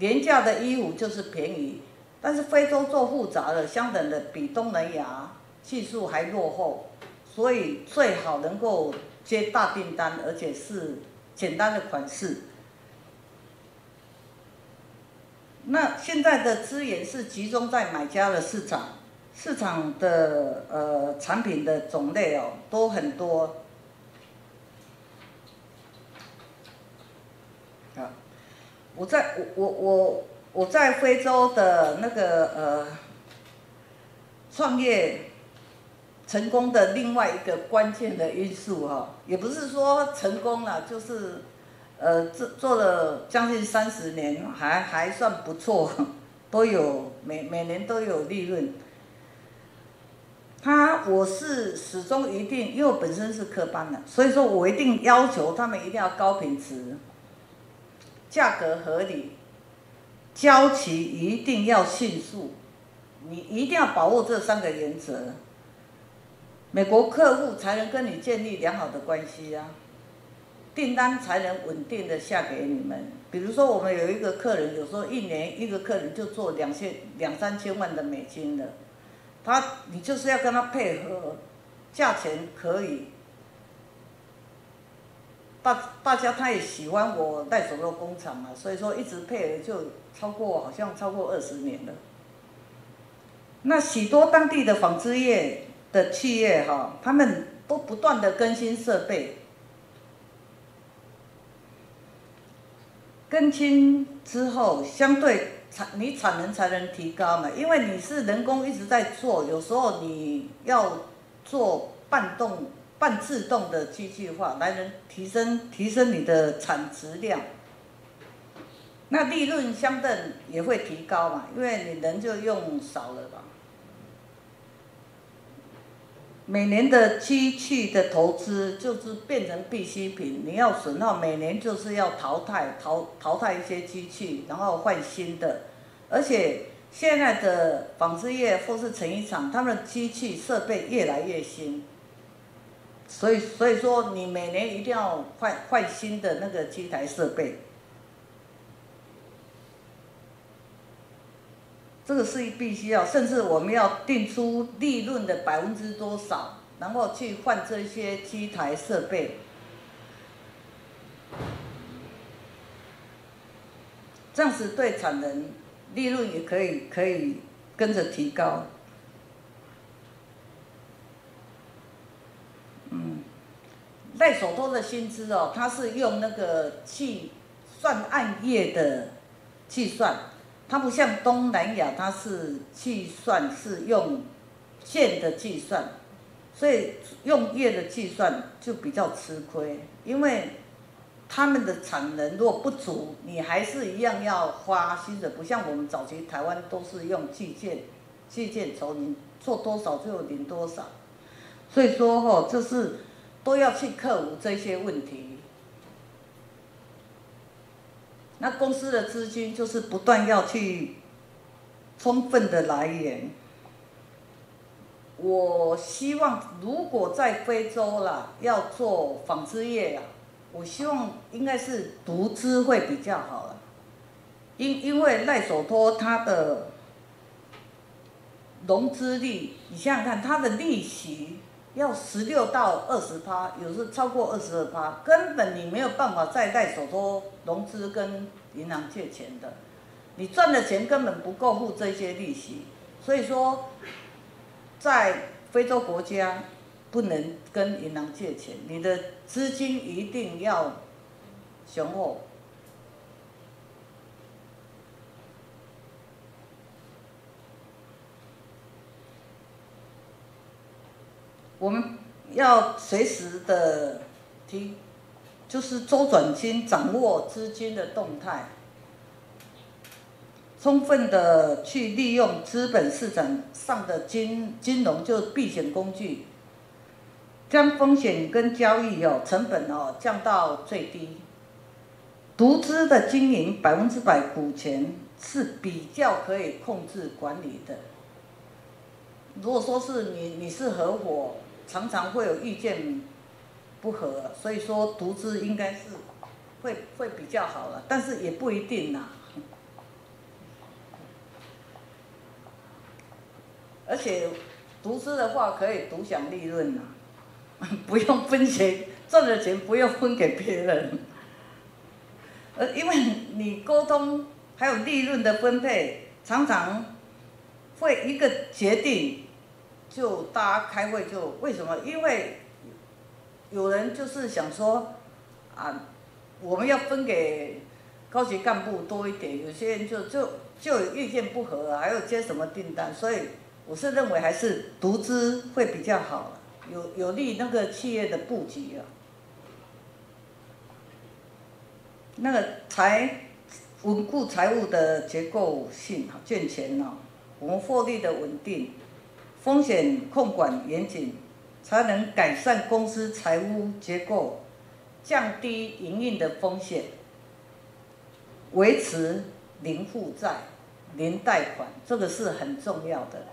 廉价的衣服就是便宜，但是非洲做复杂的，相等的比东南亚技术还落后，所以最好能够接大订单，而且是简单的款式。那现在的资源是集中在买家的市场，市场的呃产品的种类哦都很多。啊，我在我我我我在非洲的那个呃创业成功的另外一个关键的因素哈，也不是说成功了，就是呃做做了将近三十年，还还算不错，都有每每年都有利润。他我是始终一定，因为我本身是科班的，所以说我一定要求他们一定要高品质。价格合理，交期一定要迅速，你一定要把握这三个原则，美国客户才能跟你建立良好的关系啊，订单才能稳定的下给你们。比如说，我们有一个客人，有时候一年一个客人就做两千两三千万的美金的，他你就是要跟他配合，价钱可以。大大家他也喜欢我带手的工厂嘛，所以说一直配合就超过好像超过二十年了。那许多当地的纺织业的企业哈，他们都不断的更新设备，更新之后相对产你产能才能提高嘛，因为你是人工一直在做，有时候你要做半动。半自动的机器化来能提升提升你的产值量，那利润相对也会提高嘛，因为你人就用少了嘛。每年的机器的投资就是变成必需品，你要损耗，每年就是要淘汰淘淘汰一些机器，然后换新的，而且现在的纺织业或是成衣厂，他们的机器设备越来越新。所以，所以说你每年一定要换换新的那个机台设备，这个是必须要，甚至我们要定出利润的百分之多少，然后去换这些机台设备，这样子对产能利润也可以可以跟着提高。嗯。戴手托的薪资哦，它是用那个计算按月的计算，它不像东南亚，它是计算是用件的计算，所以用月的计算就比较吃亏，因为他们的产能如果不足，你还是一样要花薪水，不像我们早期台湾都是用计件，计件酬，你做多少就领多少，所以说吼，就是。都要去克服这些问题。那公司的资金就是不断要去充分的来源。我希望如果在非洲啦，要做纺织业呀，我希望应该是独资会比较好了。因因为赖索托他的融资率，你想想看，他的利息。要十六到二十趴，有时候超过二十二趴，根本你没有办法再贷手托融资跟银行借钱的，你赚的钱根本不够付这些利息，所以说，在非洲国家不能跟银行借钱，你的资金一定要雄厚。我们要随时的提，就是周转金，掌握资金的动态。充分的去利用资本市场上的金金融就是避险工具，将风险跟交易哦成本哦降到最低。独资的经营百分之百股权是比较可以控制管理的。如果说是你你是合伙，常常会有意见不合，所以说独资应该是会会比较好了，但是也不一定呐。而且独资的话可以独享利润呐，不用分钱，赚的钱不用分给别人。呃，因为你沟通还有利润的分配，常常会一个决定，就大家开会就为什么？因为有人就是想说，啊，我们要分给高级干部多一点，有些人就就就意见不合，还有接什么订单，所以。我是认为还是独资会比较好，有有利那个企业的布局啊。那个财稳固财务的结构性健全哦，我们获利的稳定，风险控管严谨，才能改善公司财务结构，降低营运的风险，维持零负债、零贷款，这个是很重要的。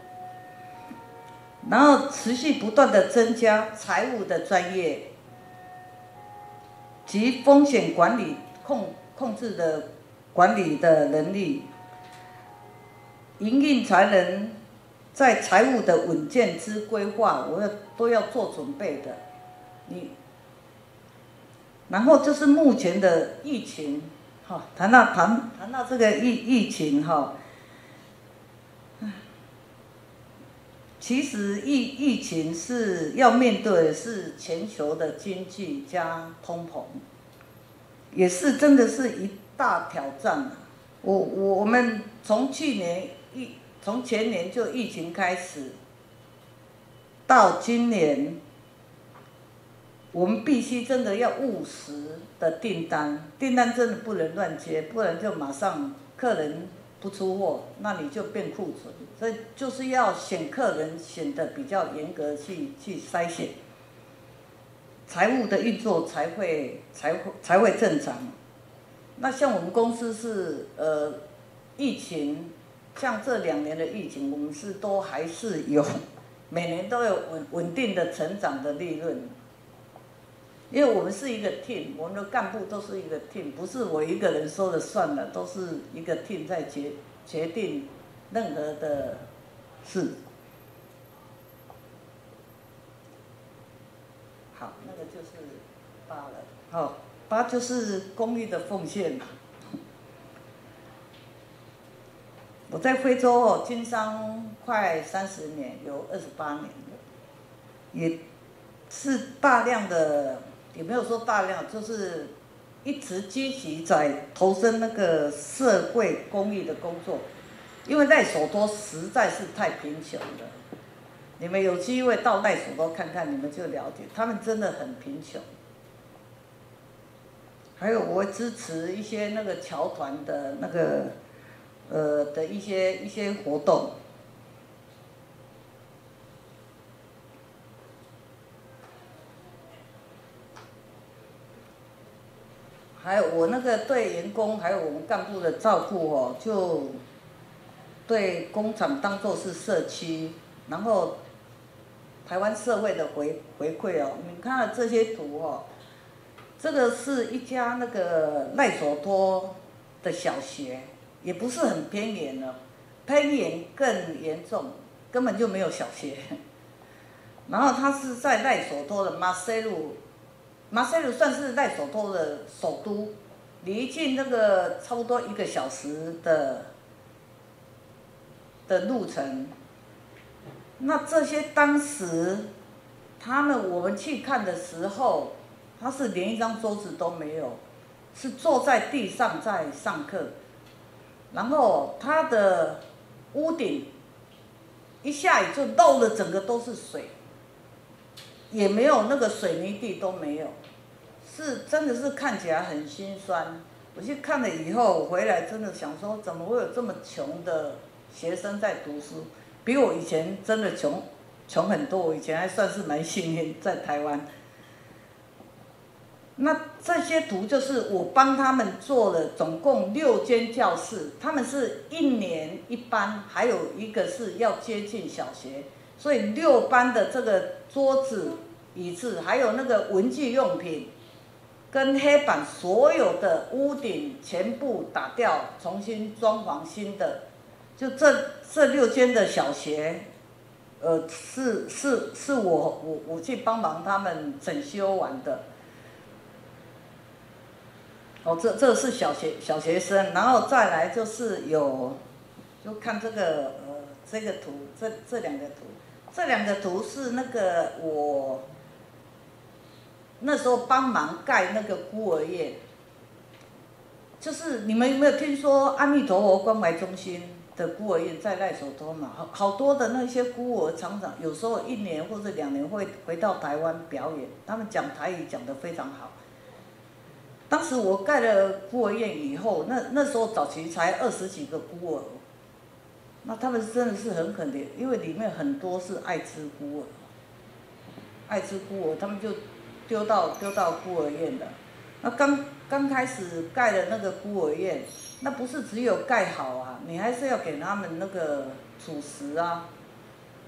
然后持续不断的增加财务的专业及风险管理控控制的管理的能力，营运才能在财务的稳健之规划，我要都要做准备的。你，然后就是目前的疫情，哈，谈到谈谈到这个疫疫情哈。其实疫疫情是要面对是全球的经济加通膨，也是真的是一大挑战我我我们从去年疫从前年就疫情开始，到今年，我们必须真的要务实的订单，订单真的不能乱接，不然就马上客人。不出货，那你就变库存，所以就是要选客人选的比较严格去去筛选，财务的运作才会才会才会正常。那像我们公司是呃疫情，像这两年的疫情，我们是都还是有 每年都有稳稳定的成长的利润。因为我们是一个 team，我们的干部都是一个 team，不是我一个人说了算了，都是一个 team 在决决定任何的事。好，那个就是八了。好，八就是公益的奉献。我在非洲哦，经商快三十年，有二十八年了，也是大量的。也没有说大量，就是一直积极在投身那个社会公益的工作，因为赖索多实在是太贫穷了。你们有机会到赖索多看看，你们就了解，他们真的很贫穷。还有，我会支持一些那个侨团的那个呃的一些一些活动。还有我那个对员工还有我们干部的照顾哦，就对工厂当做是社区，然后台湾社会的回回馈哦，你看这些图哦，这个是一家那个赖索托的小学，也不是很偏远了，偏远更严重，根本就没有小学。然后他是在赖索托的马塞路。马塞鲁算是赖索托的首都，离近那个差不多一个小时的的路程。那这些当时他们我们去看的时候，他是连一张桌子都没有，是坐在地上在上课。然后他的屋顶一下雨就漏了，整个都是水。也没有那个水泥地都没有，是真的是看起来很心酸。我去看了以后，我回来真的想说，怎么会有这么穷的学生在读书？比我以前真的穷，穷很多。我以前还算是蛮幸运，在台湾。那这些图就是我帮他们做了，总共六间教室，他们是一年一班，还有一个是要接近小学，所以六班的这个桌子、椅子，还有那个文具用品。跟黑板所有的屋顶全部打掉，重新装潢新的，就这这六间的小学，呃，是是是我我我去帮忙他们整修完的。哦，这这是小学小学生，然后再来就是有，就看这个呃这个图，这这两个图，这两个图是那个我。那时候帮忙盖那个孤儿院，就是你们有没有听说阿弥陀佛关怀中心的孤儿院在赖手托嘛？好好多的那些孤儿常常有时候一年或者两年会回到台湾表演，他们讲台语讲得非常好。当时我盖了孤儿院以后，那那时候早期才二十几个孤儿，那他们真的是很可怜，因为里面很多是艾滋孤儿，艾滋孤儿他们就。丢到丢到孤儿院的，那刚刚开始盖的那个孤儿院，那不是只有盖好啊，你还是要给他们那个主食啊，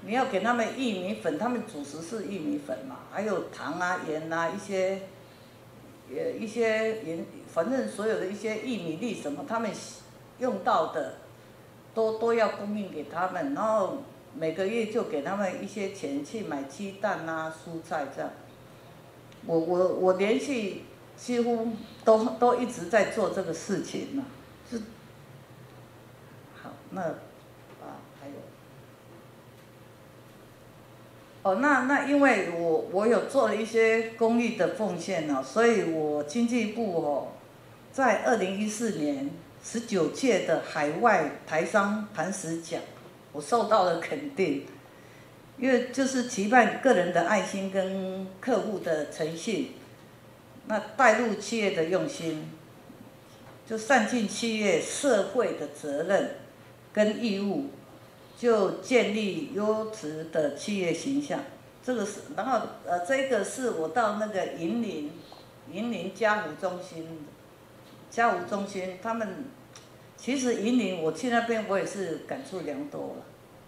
你要给他们玉米粉，他们主食是玉米粉嘛，还有糖啊、盐啊一些，呃一些盐，反正所有的一些玉米粒什么，他们用到的，都都要供应给他们，然后每个月就给他们一些钱去买鸡蛋啊、蔬菜这样。我我我连续几乎都都一直在做这个事情嘛，是好那啊还有哦那那因为我我有做了一些公益的奉献呢，所以我经济部哦在二零一四年十九届的海外台商磐石奖，我受到了肯定。因为就是期盼个人的爱心跟客户的诚信，那带入企业的用心，就善尽企业社会的责任跟义务，就建立优质的企业形象。这个是，然后呃，这个是我到那个银领，银领家福中心，家福中心，他们其实银领我去那边我也是感触良多了，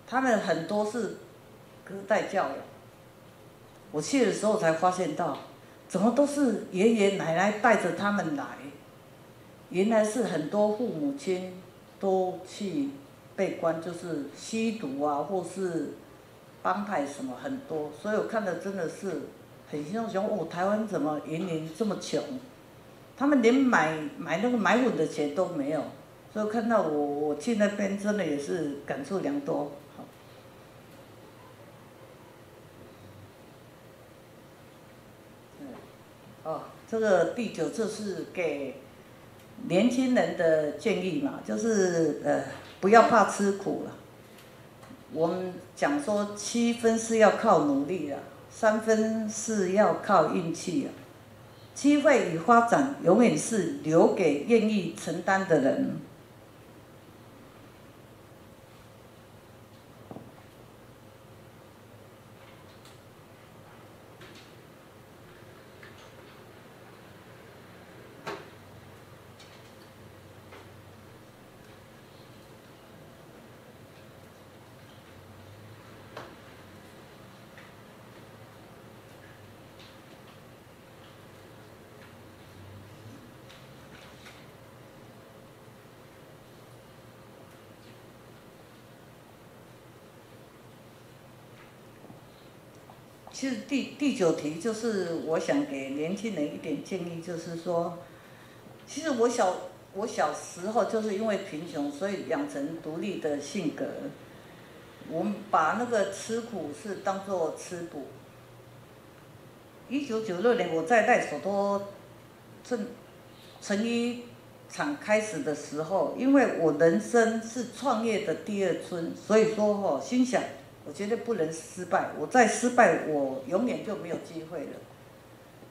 他们很多是。隔代教养，我去的时候才发现到，怎么都是爷爷奶奶带着他们来，原来是很多父母亲都去被关，就是吸毒啊，或是帮派什么很多，所以我看的真的是很心痛。哦，台湾怎么年年这么穷？他们连买买那个买粉的钱都没有，所以看到我我去那边真的也是感触良多。哦，这个第九次是给年轻人的建议嘛，就是呃不要怕吃苦了。我们讲说七分是要靠努力的，三分是要靠运气啊。机会与发展永远是留给愿意承担的人。其实第第九题就是我想给年轻人一点建议，就是说，其实我小我小时候就是因为贫穷，所以养成独立的性格。我们把那个吃苦是当做吃补。一九九六年我在带手托成成衣厂开始的时候，因为我人生是创业的第二春，所以说哦，心想。我绝对不能失败，我再失败，我永远就没有机会了。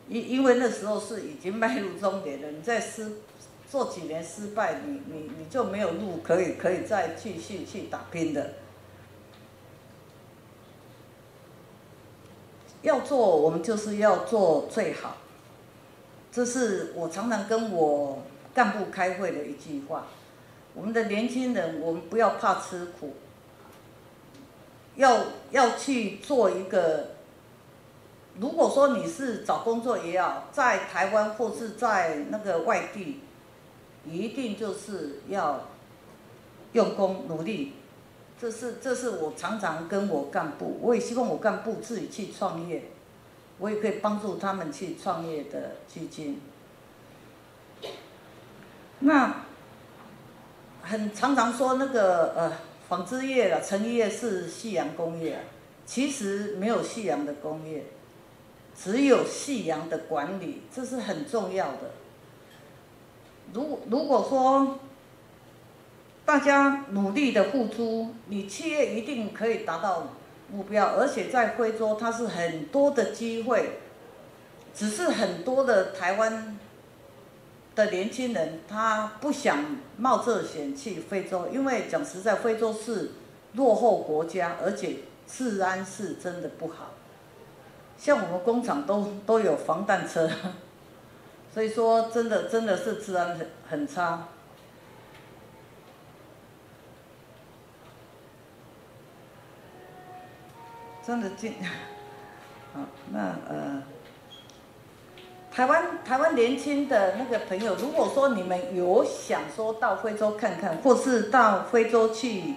因因为那时候是已经迈入终点了，你再失做几年失败，你你你就没有路可以可以再继续去打拼的。要做，我们就是要做最好。这是我常常跟我干部开会的一句话。我们的年轻人，我们不要怕吃苦，要要去做一个。如果说你是找工作也要在台湾或是在那个外地，一定就是要用功努力。这是这是我常常跟我干部，我也希望我干部自己去创业，我也可以帮助他们去创业的基金。那很常常说那个呃纺织业了，成衣业是夕阳工业，其实没有夕阳的工业，只有夕阳的管理，这是很重要的。如如果说。大家努力的付出，你企业一定可以达到目标。而且在非洲，它是很多的机会，只是很多的台湾的年轻人他不想冒这险去非洲，因为讲实在，非洲是落后国家，而且治安是真的不好。像我们工厂都都有防弹车，所以说真的真的是治安很很差。真的进，好，那呃，台湾台湾年轻的那个朋友，如果说你们有想说到非洲看看，或是到非洲去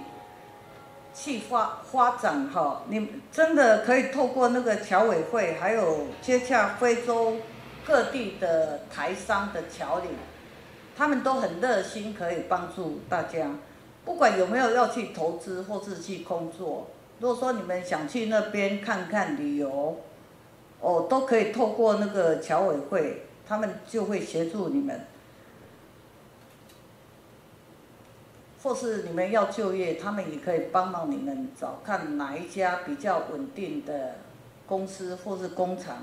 去发发展哈，你真的可以透过那个侨委会，还有接洽非洲各地的台商的侨领，他们都很热心，可以帮助大家，不管有没有要去投资或是去工作。如果说你们想去那边看看旅游，哦，都可以透过那个侨委会，他们就会协助你们。或是你们要就业，他们也可以帮忙你们找看哪一家比较稳定的公司或是工厂，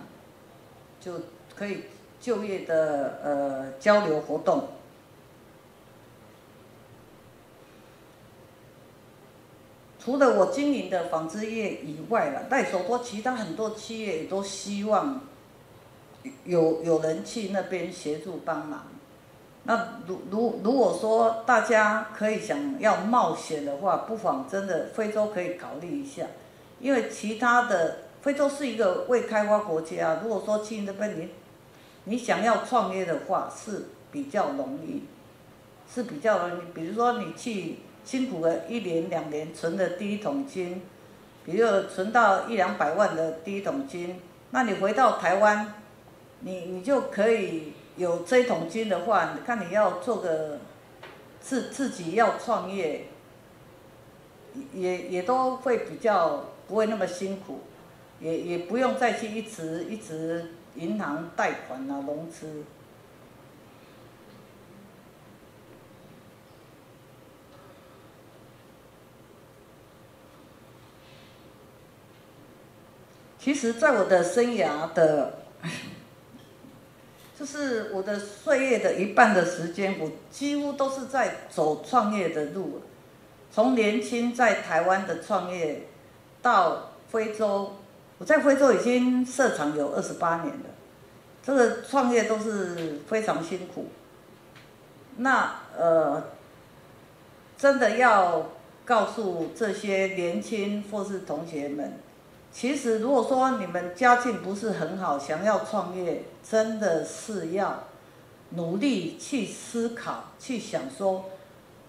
就可以就业的呃交流活动。除了我经营的纺织业以外了，代手多其他很多企业也都希望有有人去那边协助帮忙。那如如如果说大家可以想要冒险的话，不妨真的非洲可以考虑一下，因为其他的非洲是一个未开发国家，如果说去那边你你想要创业的话是比较容易，是比较容易，比如说你去。辛苦了一年两年存的第一桶金，比如存到一两百万的第一桶金，那你回到台湾，你你就可以有这一桶金的话，你看你要做个自自己要创业，也也都会比较不会那么辛苦，也也不用再去一直一直银行贷款啊融资。其实，在我的生涯的，就是我的岁月的一半的时间，我几乎都是在走创业的路。从年轻在台湾的创业，到非洲，我在非洲已经设厂有二十八年了。这个创业都是非常辛苦。那呃，真的要告诉这些年轻或是同学们。其实，如果说你们家境不是很好，想要创业，真的是要努力去思考，去想说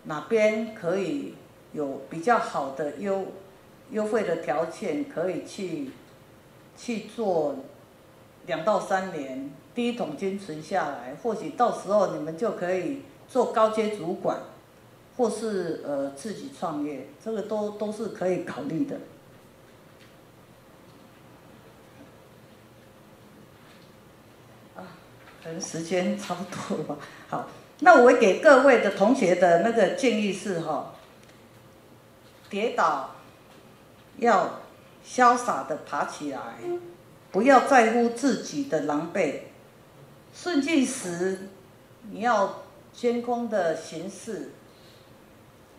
哪边可以有比较好的优优惠的条件，可以去去做两到三年，第一桶金存下来，或许到时候你们就可以做高阶主管，或是呃自己创业，这个都都是可以考虑的。可能时间差不多了吧。好，那我给各位的同学的那个建议是哈，跌倒要潇洒的爬起来，不要在乎自己的狼狈。顺境时你要监控的形式，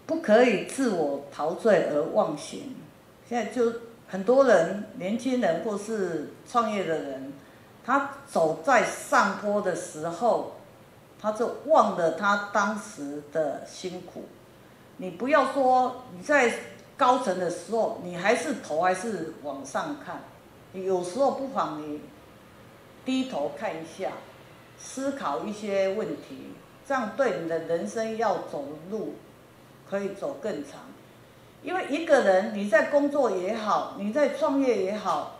不可以自我陶醉而忘形。现在就很多人，年轻人或是创业的人，他走在上坡的时候，他就忘了他当时的辛苦。你不要说你在高层的时候，你还是头还是往上看，有时候不妨你低头看一下，思考一些问题，这样对你的人生要走的路可以走更长。因为一个人你在工作也好，你在创业也好，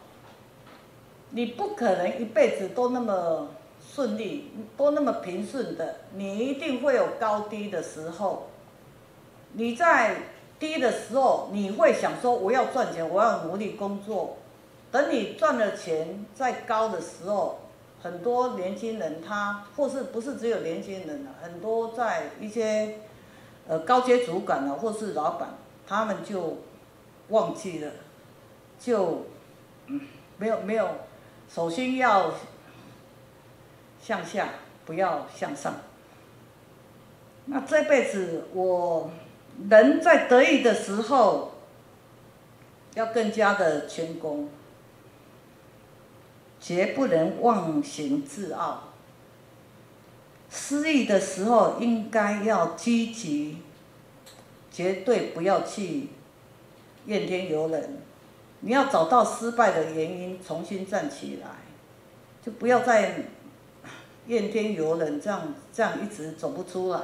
你不可能一辈子都那么顺利，都那么平顺的，你一定会有高低的时候。你在低的时候，你会想说我要赚钱，我要努力工作。等你赚了钱，在高的时候，很多年轻人他或是不是只有年轻人啊，很多在一些呃高阶主管啊，或是老板。他们就忘记了，就没有没有，首先要向下，不要向上。那这辈子我人在得意的时候，要更加的谦恭，绝不能忘形自傲。失意的时候，应该要积极。绝对不要去怨天尤人，你要找到失败的原因，重新站起来，就不要再怨天尤人，这样这样一直走不出来。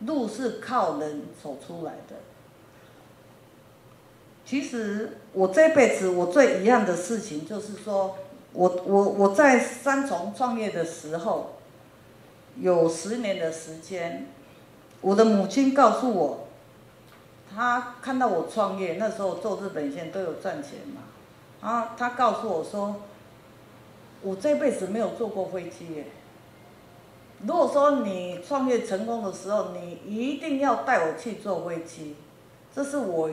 路是靠人走出来的。其实我这辈子我最遗憾的事情，就是说我我我在三重创业的时候，有十年的时间，我的母亲告诉我。他看到我创业，那时候做日本线都有赚钱嘛，啊他告诉我说，我这辈子没有坐过飞机耶。如果说你创业成功的时候，你一定要带我去坐飞机，这是我。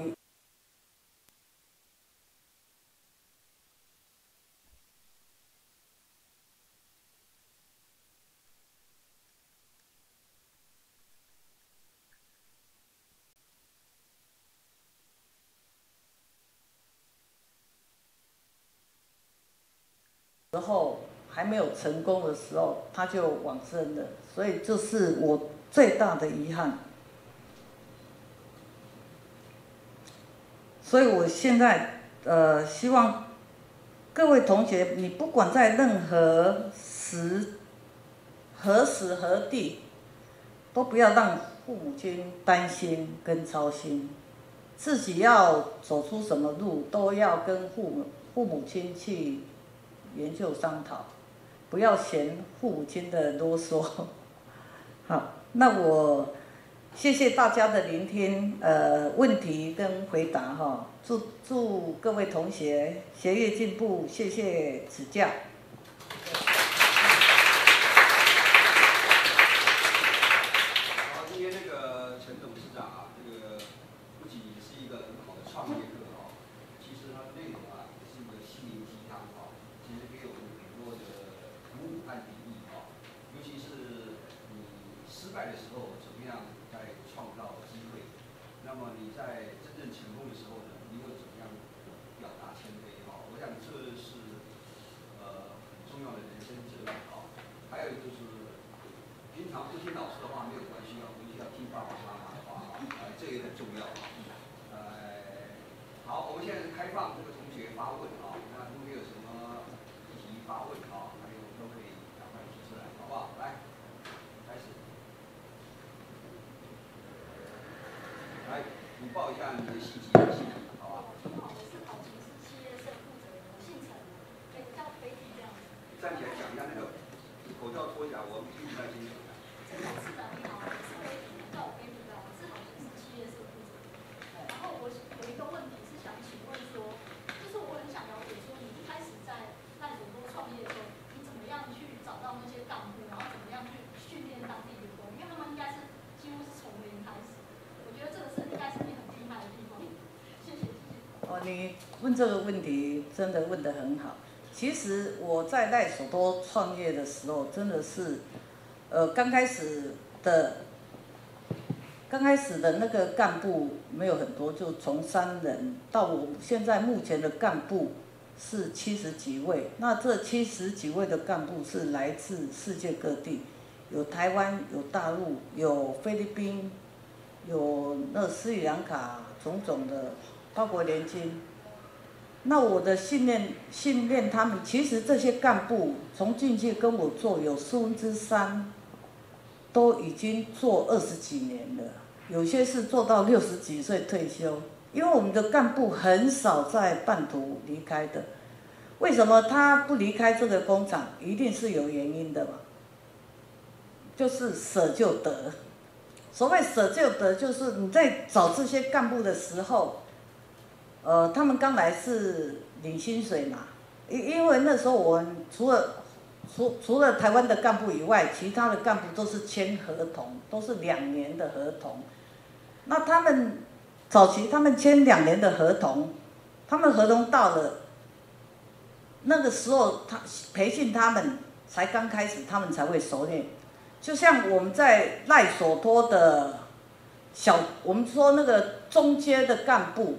时候还没有成功的时候，他就往生了，所以这是我最大的遗憾。所以我现在呃希望各位同学，你不管在任何时、何时何地，都不要让父母亲担心跟操心，自己要走出什么路，都要跟父母父母亲去。研究商讨，不要嫌父母亲的啰嗦。好，那我谢谢大家的聆听，呃，问题跟回答哈。祝祝各位同学学业进步，谢谢指教。报一下你的信息，好吧？我是考勤是企业社负责人，姓陈，可以叫飞机这样子。站起来讲一下那个口罩脱下来，我听不太清楚。是的，你好，我是飞机，叫我飞机的，我是考勤是企业社负责人。然后我有一个问题是想请问说，就是我很想了解说，你一开始在赖总多创业的时候，你怎么样去找到那些干部，然后怎么样去训练当地员工？因为他们应该是几乎是从零开始。我觉得这个是应该是你很。你问这个问题真的问得很好。其实我在赖索多创业的时候，真的是，呃，刚开始的刚开始的那个干部没有很多，就从三人到我现在目前的干部是七十几位。那这七十几位的干部是来自世界各地，有台湾，有大陆，有菲律宾，有那斯里兰卡种种的，包括连金。那我的训练训练他们，其实这些干部从进去跟我做有四分之三。都已经做二十几年了，有些是做到六十几岁退休。因为我们的干部很少在半途离开的，为什么他不离开这个工厂？一定是有原因的嘛。就是舍就得，所谓舍就得，就是你在找这些干部的时候，呃，他们刚来是领薪水嘛，因因为那时候我除了。除除了台湾的干部以外，其他的干部都是签合同，都是两年的合同。那他们早期他们签两年的合同，他们合同到了那个时候，他培训他们才刚开始，他们才会熟练。就像我们在赖索托的小，我们说那个中阶的干部，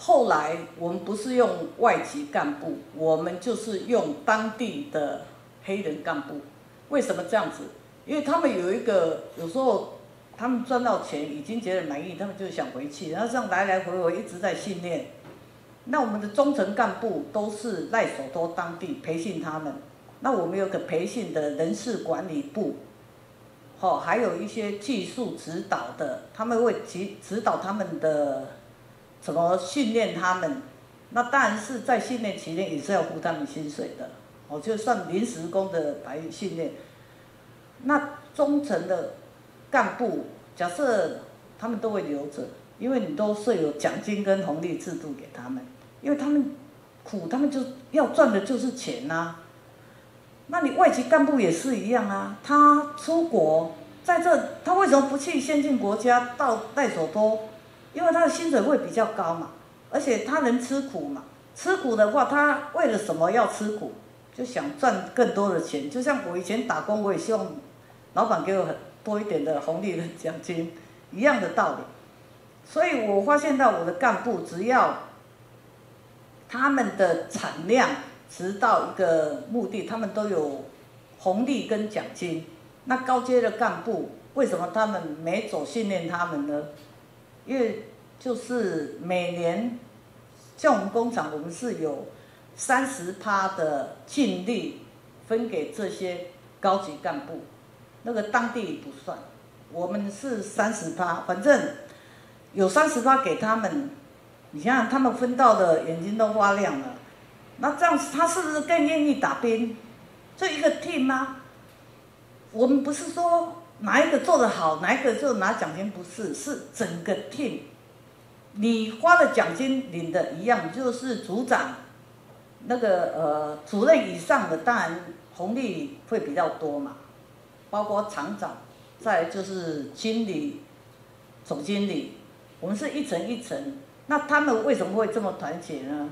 后来我们不是用外籍干部，我们就是用当地的。黑人干部为什么这样子？因为他们有一个，有时候他们赚到钱已经觉得满意，他们就想回去，然后这样来来回回一直在训练。那我们的中层干部都是赖索多当地培训他们。那我们有个培训的人事管理部，好，还有一些技术指导的，他们会指指导他们的怎么训练他们。那当然是在训练期间也是要付他们薪水的。我就算临时工的白训练，那中层的干部，假设他们都会留着，因为你都设有奖金跟红利制度给他们，因为他们苦，他们就要赚的就是钱呐。那你外籍干部也是一样啊，他出国，在这他为什么不去先进国家到代所多？因为他的薪水会比较高嘛，而且他能吃苦嘛，吃苦的话，他为了什么要吃苦？就想赚更多的钱，就像我以前打工，我也希望老板给我很多一点的红利的奖金，一样的道理。所以我发现到我的干部，只要他们的产量直到一个目的，他们都有红利跟奖金。那高阶的干部，为什么他们没走训练他们呢？因为就是每年像我们工厂，我们是有。三十趴的净利分给这些高级干部，那个当地不算，我们是三十趴，反正有三十趴给他们，你想想他们分到的眼睛都发亮了，那这样他是不是更愿意打拼？这一个 team 吗？我们不是说哪一个做得好，哪一个就拿奖金，不是，是整个 team，你花的奖金领的一样，就是组长。那个呃，主任以上的当然红利会比较多嘛，包括厂长，再就是经理、总经理，我们是一层一层。那他们为什么会这么团结呢？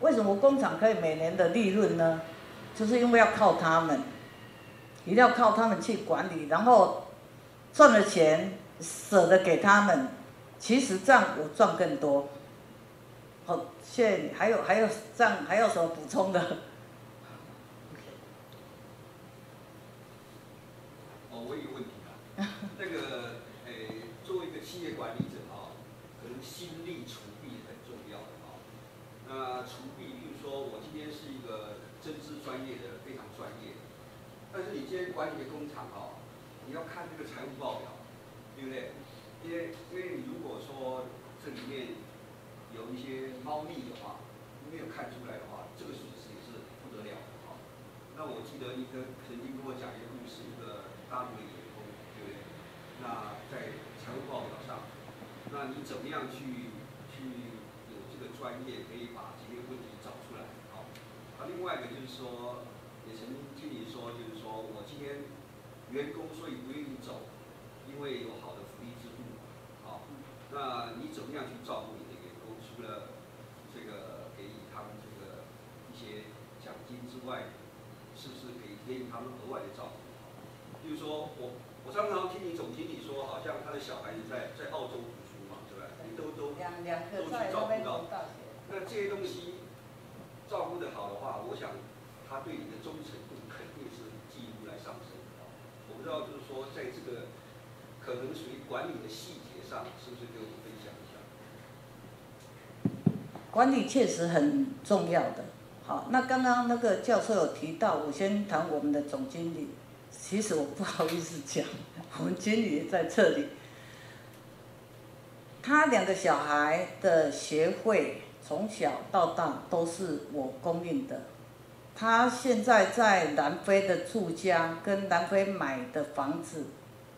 为什么工厂可以每年的利润呢？就是因为要靠他们，一定要靠他们去管理，然后赚了钱舍得给他们，其实这样我赚更多。好，谢谢你。还有还有这样还有什么补充的？哦，我有问题啊。那个，诶，作为一个企业管理者啊，可能心力储备很重要的啊。那储备，比如说我今天是一个针织专业的，非常专业。但是你今天管理的工厂啊，你要看这个财务报表，对不对？因为因为你如果说这里面。有一些猫腻的话，没有看出来的话，这个损失也是不得了的哈。那我记得你跟曾经跟我讲一个故事，一个大陆的员工，对不对？那在财务报表上，那你怎么样去去有这个专业，可以把这些问题找出来？好，那，另外一个就是说，说，就是说我今天员工所以不愿意走，因为有好的福利制度，好，那你怎么样去照顾你的员工？除了这个给予他们这个一些奖金之外，是不是可以给予他们额外的照顾？就是说我我常常听你总经理说，好像他的小孩子在在澳洲读书嘛，对吧？你都都两两个在那边读大学。那这些东西照顾得好的话，我想他对你的忠诚度肯定是进一步来上升的。我不知道，就是说在这个可能属于管理的细节上，是不是给我们分享一下？管理确实很重要的。好，那刚刚那个教授有提到，我先谈我们的总经理。其实我不好意思讲，我们经理也在这里。他两个小孩的学费从小到大都是我供应的。他现在在南非的住家，跟南非买的房子，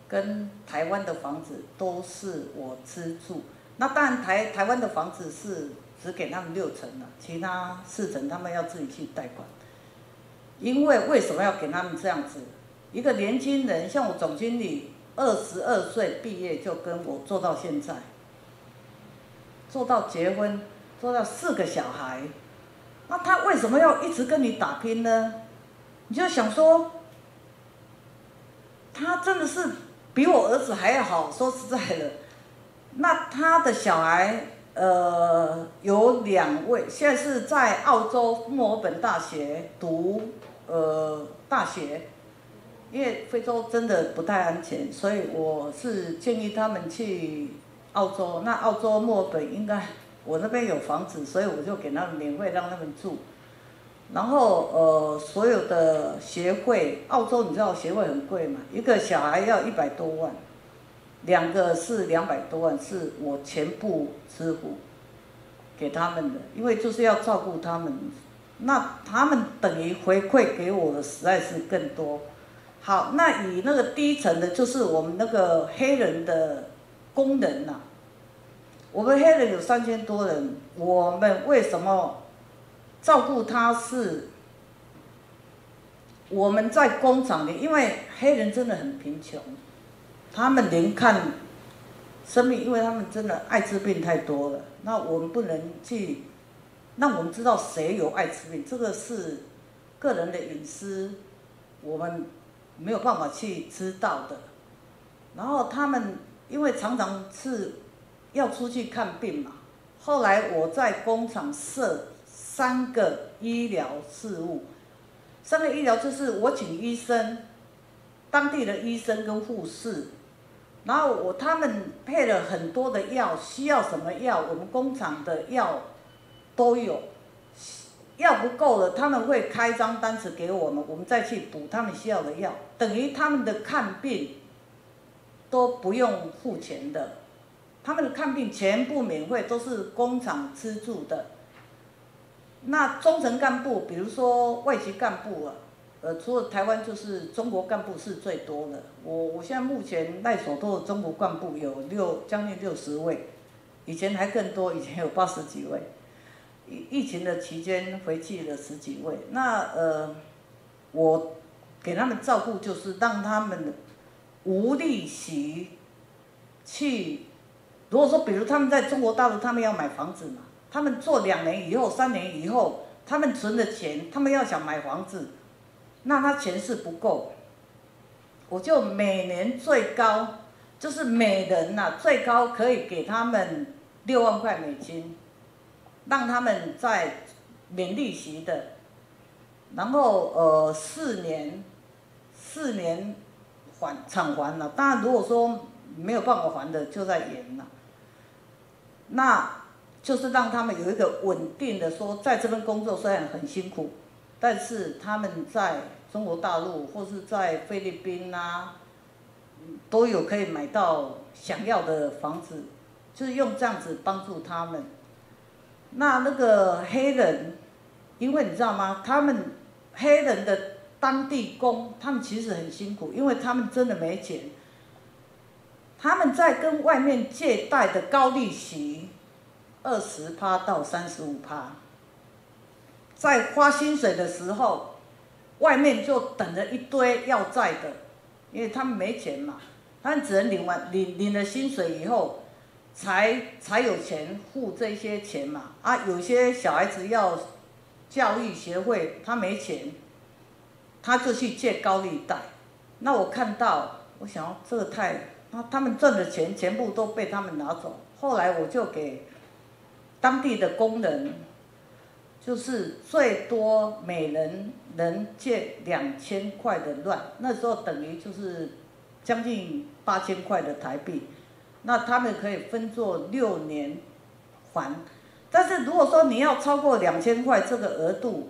跟台湾的房子都是我资助。那当然台台湾的房子是只给他们六成了，其他四成他们要自己去贷款。因为为什么要给他们这样子？一个年轻人，像我总经理，二十二岁毕业就跟我做到现在，做到结婚，做到四个小孩，那他为什么要一直跟你打拼呢？你就想说，他真的是比我儿子还要好。说实在的，那他的小孩，呃，有两位，现在是在澳洲墨尔本大学读，呃，大学。因为非洲真的不太安全，所以我是建议他们去澳洲。那澳洲墨尔本应该我那边有房子，所以我就给他们免费让他们住。然后呃，所有的协会，澳洲你知道协会很贵嘛？一个小孩要一百多万，两个是两百多万，是我全部支付给他们的，因为就是要照顾他们。那他们等于回馈给我的实在是更多。好，那以那个低层的，就是我们那个黑人的工人呐。我们黑人有三千多人，我们为什么照顾他？是我们在工厂里，因为黑人真的很贫穷，他们连看生命，因为他们真的艾滋病太多了。那我们不能去让我们知道谁有艾滋病，这个是个人的隐私，我们。没有办法去知道的，然后他们因为常常是要出去看病嘛，后来我在工厂设三个医疗事务，三个医疗就是我请医生，当地的医生跟护士，然后我他们配了很多的药，需要什么药，我们工厂的药都有。药不够了，他们会开张单子给我们，我们再去补他们需要的药，等于他们的看病都不用付钱的，他们的看病全部免费，都是工厂资助的。那中层干部，比如说外籍干部啊，呃，除了台湾就是中国干部是最多的。我我现在目前赖所都的中国干部有六将近六十位，以前还更多，以前有八十几位。疫疫情的期间回去了十几位，那呃，我给他们照顾就是让他们无利息去，如果说比如他们在中国大陆，他们要买房子嘛，他们做两年以后、三年以后，他们存的钱，他们要想买房子，那他钱是不够，我就每年最高就是每人呐最高可以给他们六万块美金。让他们在免利息的，然后呃四年，四年还偿还了。当然如果说没有办法还的，就在延了。那就是让他们有一个稳定的说，在这份工作虽然很辛苦，但是他们在中国大陆或是在菲律宾啊，都有可以买到想要的房子，就是用这样子帮助他们。那那个黑人，因为你知道吗？他们黑人的当地工，他们其实很辛苦，因为他们真的没钱。他们在跟外面借贷的高利息，二十趴到三十五趴，在发薪水的时候，外面就等着一堆要债的，因为他们没钱嘛，他们只能领完领领了薪水以后。才才有钱付这些钱嘛啊！有些小孩子要教育学会，他没钱，他就去借高利贷。那我看到，我我想这个太，那他们赚的钱全部都被他们拿走。后来我就给当地的工人，就是最多每人能借两千块的乱，那时候等于就是将近八千块的台币，那他们可以分作六年还。但是如果说你要超过两千块这个额度，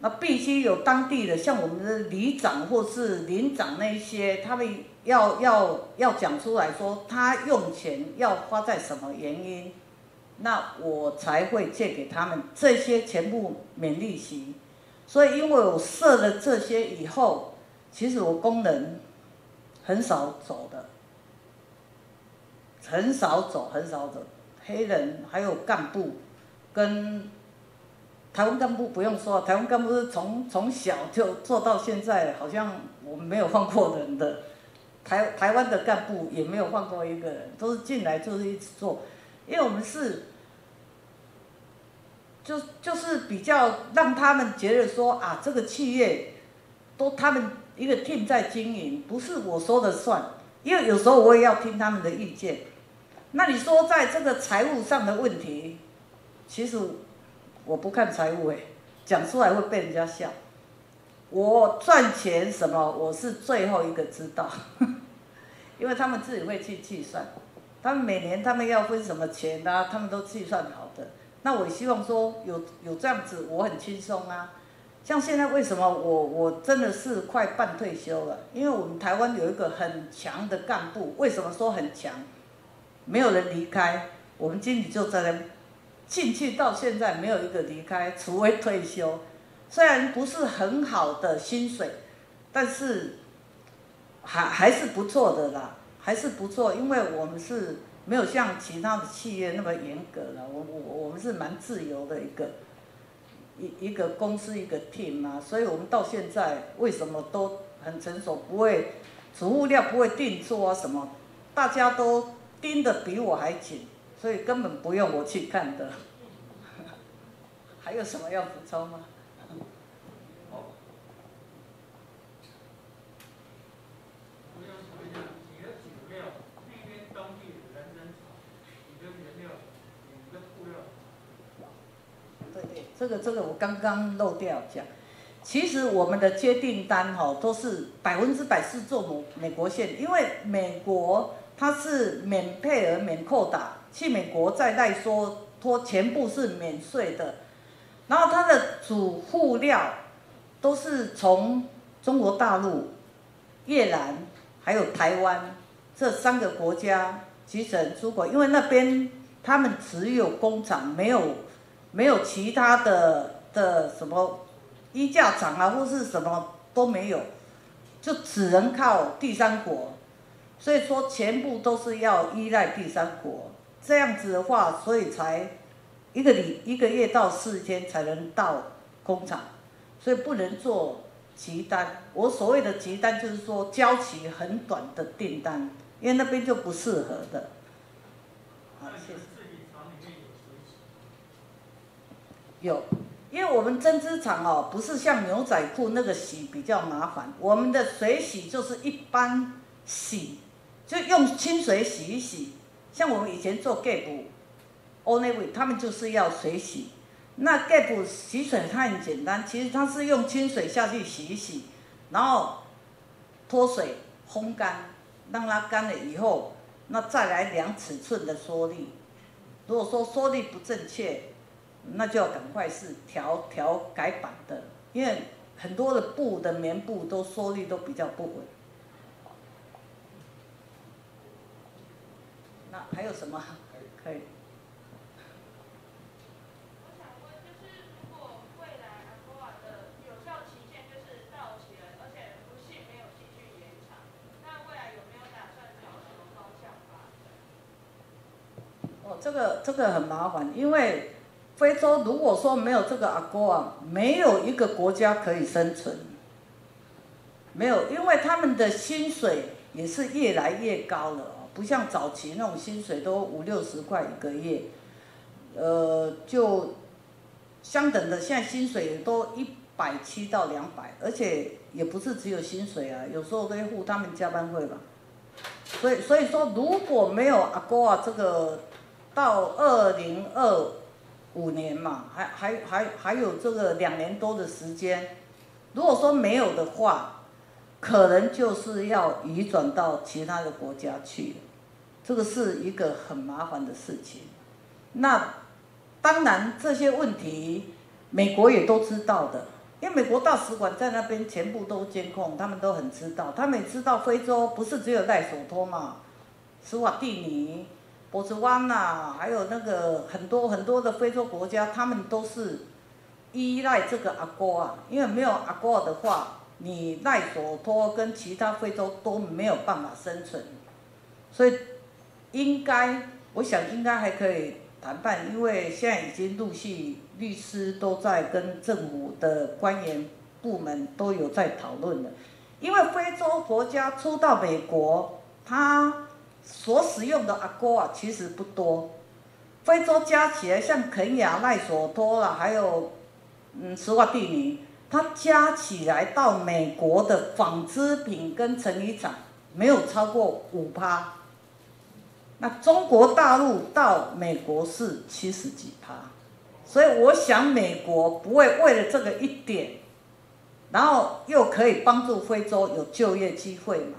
那必须有当地的，像我们的里长或是领长那些，他们要要要讲出来说他用钱要花在什么原因，那我才会借给他们这些全部免利息。所以因为我设了这些以后，其实我工人很少走的，很少走，很少走，黑人还有干部跟。台湾干部不用说，台湾干部是从从小就做到现在，好像我们没有放过人的。台台湾的干部也没有换过一个人，都是进来就是一直做，因为我们是，就就是比较让他们觉得说啊，这个企业都他们一个 team 在经营，不是我说的算，因为有时候我也要听他们的意见。那你说在这个财务上的问题，其实。我不看财务哎，讲出来会被人家笑。我赚钱什么，我是最后一个知道，因为他们自己会去计算，他们每年他们要分什么钱啊，他们都计算好。那我希望说有有这样子，我很轻松啊。像现在为什么我我真的是快半退休了？因为我们台湾有一个很强的干部，为什么说很强？没有人离开，我们经理就在那。进去到现在没有一个离开，除非退休。虽然不是很好的薪水，但是还还是不错的啦，还是不错。因为我们是没有像其他的企业那么严格了，我我我们是蛮自由的一个一一个公司一个 team 嘛，所以我们到现在为什么都很成熟，不会储物料不会定做啊什么，大家都盯得比我还紧。所以根本不用我去看的。还有什么要补充吗？对对，这个这个我刚刚漏掉讲。其实我们的接订单哈都是百分之百是做美美国线，因为美国它是免配额免扣打。去美国再来说，托全部是免税的，然后它的主物料都是从中国大陆、越南还有台湾这三个国家集成出口，因为那边他们只有工厂，没有没有其他的的什么衣架厂啊，或是什么都没有，就只能靠第三国，所以说全部都是要依赖第三国。这样子的话，所以才一个礼一个月到四天才能到工厂，所以不能做急单。我所谓的急单就是说交期很短的订单，因为那边就不适合的。好，谢谢。有，因为我们针织厂哦，不是像牛仔裤那个洗比较麻烦，我们的水洗就是一般洗，就用清水洗一洗。像我们以前做 Gap、o n l y 他们就是要水洗。那 Gap 洗水它很简单，其实它是用清水下去洗一洗，然后脱水烘干，让它干了以后，那再来量尺寸的缩力。如果说缩力不正确，那就要赶快是调调改版的，因为很多的布的棉布都缩力都比较不稳。那还有什么可以？我想问，就是如果未来安波瓦的有效期限就是到期了，而且不幸没有继续延长，那未来有没有打算朝什么方向发展？哦，这个这个很麻烦，因为非洲如果说没有这个阿波啊，没有一个国家可以生存，没有，因为他们的薪水也是越来越高了。不像早期那种薪水都五六十块一个月，呃，就相等的，现在薪水都一百七到两百，而且也不是只有薪水啊，有时候会付他们加班费吧。所以所以说，如果没有阿哥啊这个，到二零二五年嘛，还还还还有这个两年多的时间，如果说没有的话，可能就是要移转到其他的国家去了，这个是一个很麻烦的事情。那当然这些问题，美国也都知道的。因为美国大使馆在那边全部都监控，他们都很知道。他们也知道非洲不是只有赖索托嘛，斯瓦蒂尼、波茨湾呐，还有那个很多很多的非洲国家，他们都是依赖这个阿哥啊。因为没有阿哥的话，你赖索托跟其他非洲都没有办法生存。所以应该，我想应该还可以。谈判，因为现在已经陆续律师都在跟政府的官员部门都有在讨论了。因为非洲国家出到美国，他所使用的阿哥啊其实不多。非洲加起来，像肯亚、赖索托啦，还有嗯斯瓦蒂尼，它加起来到美国的纺织品跟成衣厂没有超过五趴。那中国大陆到美国是七十几趴，所以我想美国不会为了这个一点，然后又可以帮助非洲有就业机会嘛？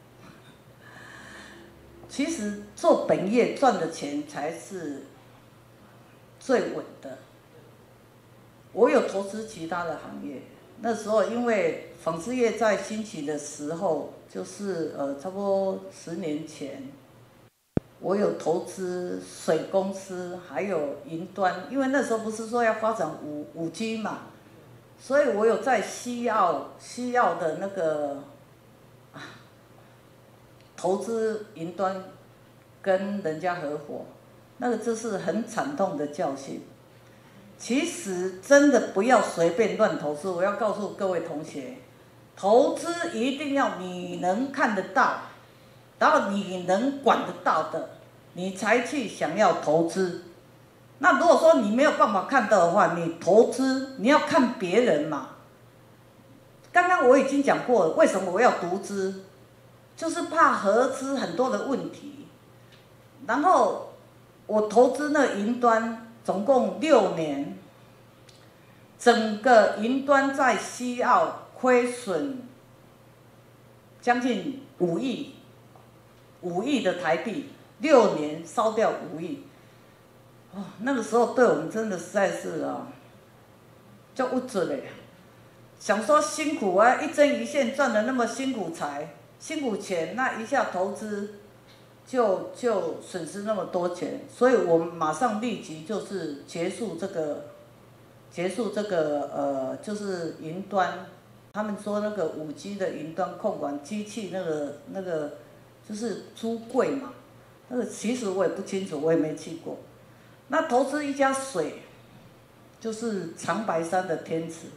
其实做本业赚的钱才是最稳的。我有投资其他的行业，那时候因为纺织业在兴起的时候，就是呃，差不多十年前，我有投资水公司，还有云端，因为那时候不是说要发展五五 G 嘛。所以我有在西澳西澳的那个投资云端，跟人家合伙，那个这是很惨痛的教训。其实真的不要随便乱投资，我要告诉各位同学，投资一定要你能看得到，然后你能管得到的，你才去想要投资。那如果说你没有办法看到的话，你投资你要看别人嘛。刚刚我已经讲过了，为什么我要独资，就是怕合资很多的问题。然后我投资那云端总共六年，整个云端在西澳亏损将近五亿，五亿的台币，六年烧掉五亿。哦，那个时候对我们真的实在是啊，叫不准嘞。想说辛苦啊，一针一线赚的那么辛苦财，辛苦钱，那一下投资就就损失那么多钱，所以我们马上立即就是结束这个，结束这个呃，就是云端，他们说那个五 G 的云端控管机器那个那个就是租柜嘛，那个其实我也不清楚，我也没去过。那投资一家水，就是长白山的天池，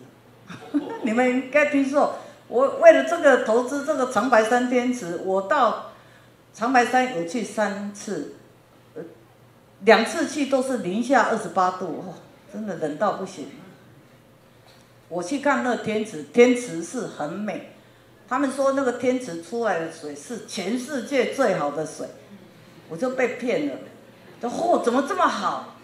你们应该听说。我为了这个投资这个长白山天池，我到长白山有去三次，呃，两次去都是零下二十八度，真的冷到不行。我去看那天池，天池是很美，他们说那个天池出来的水是全世界最好的水，我就被骗了。这货，怎么这么好？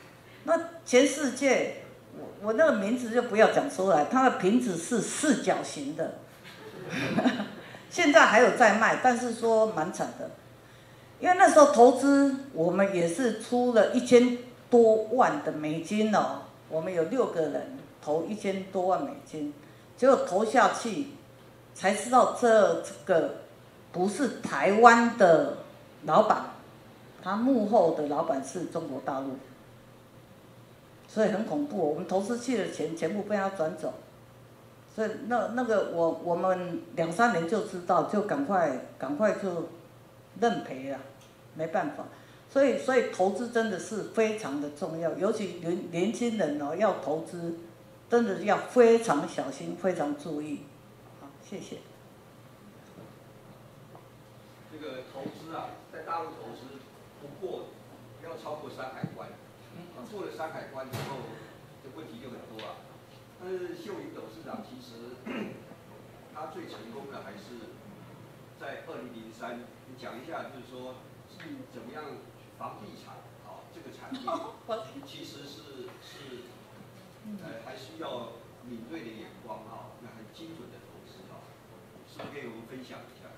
那全世界，我我那个名字就不要讲出来。它的瓶子是四角形的，现在还有在卖，但是说蛮惨的。因为那时候投资，我们也是出了一千多万的美金哦。我们有六个人投一千多万美金，结果投下去，才知道这个不是台湾的老板。他幕后的老板是中国大陆，所以很恐怖。我们投资去的钱全部被他转走，那那个我我们两三年就知道，就赶快赶快就认赔了，没办法。所以所以投资真的是非常的重要，尤其年年轻人哦要投资，真的要非常小心，非常注意。好，谢谢。这个投资啊，在大陆投资不过要超过山海关，过了山海关之后，这问题就很多啊。但是秀云董事长其实 他最成功的还是在二零零三，你讲一下，就是说怎么样房地产啊这个产业，其实是是呃还需要敏锐的眼光哈，那很精准的投资哈，是不是可以我们分享一下？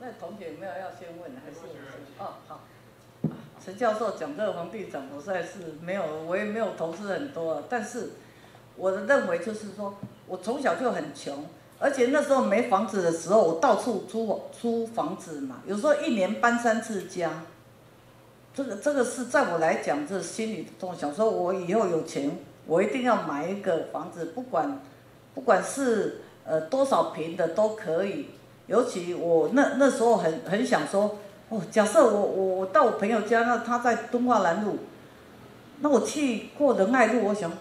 那同学有没有要先问还是？哦，好。陈教授讲这个房地产，我实在是没有，我也没有投资很多。但是我的认为就是说，我从小就很穷，而且那时候没房子的时候，我到处租租房子嘛，有时候一年搬三次家。这个这个是在我来讲，这心里中想说，我以后有钱，我一定要买一个房子，不管不管是呃多少平的都可以。尤其我那那时候很很想说，哦，假设我我我到我朋友家，那他在敦化南路，那我去过仁爱路，我想，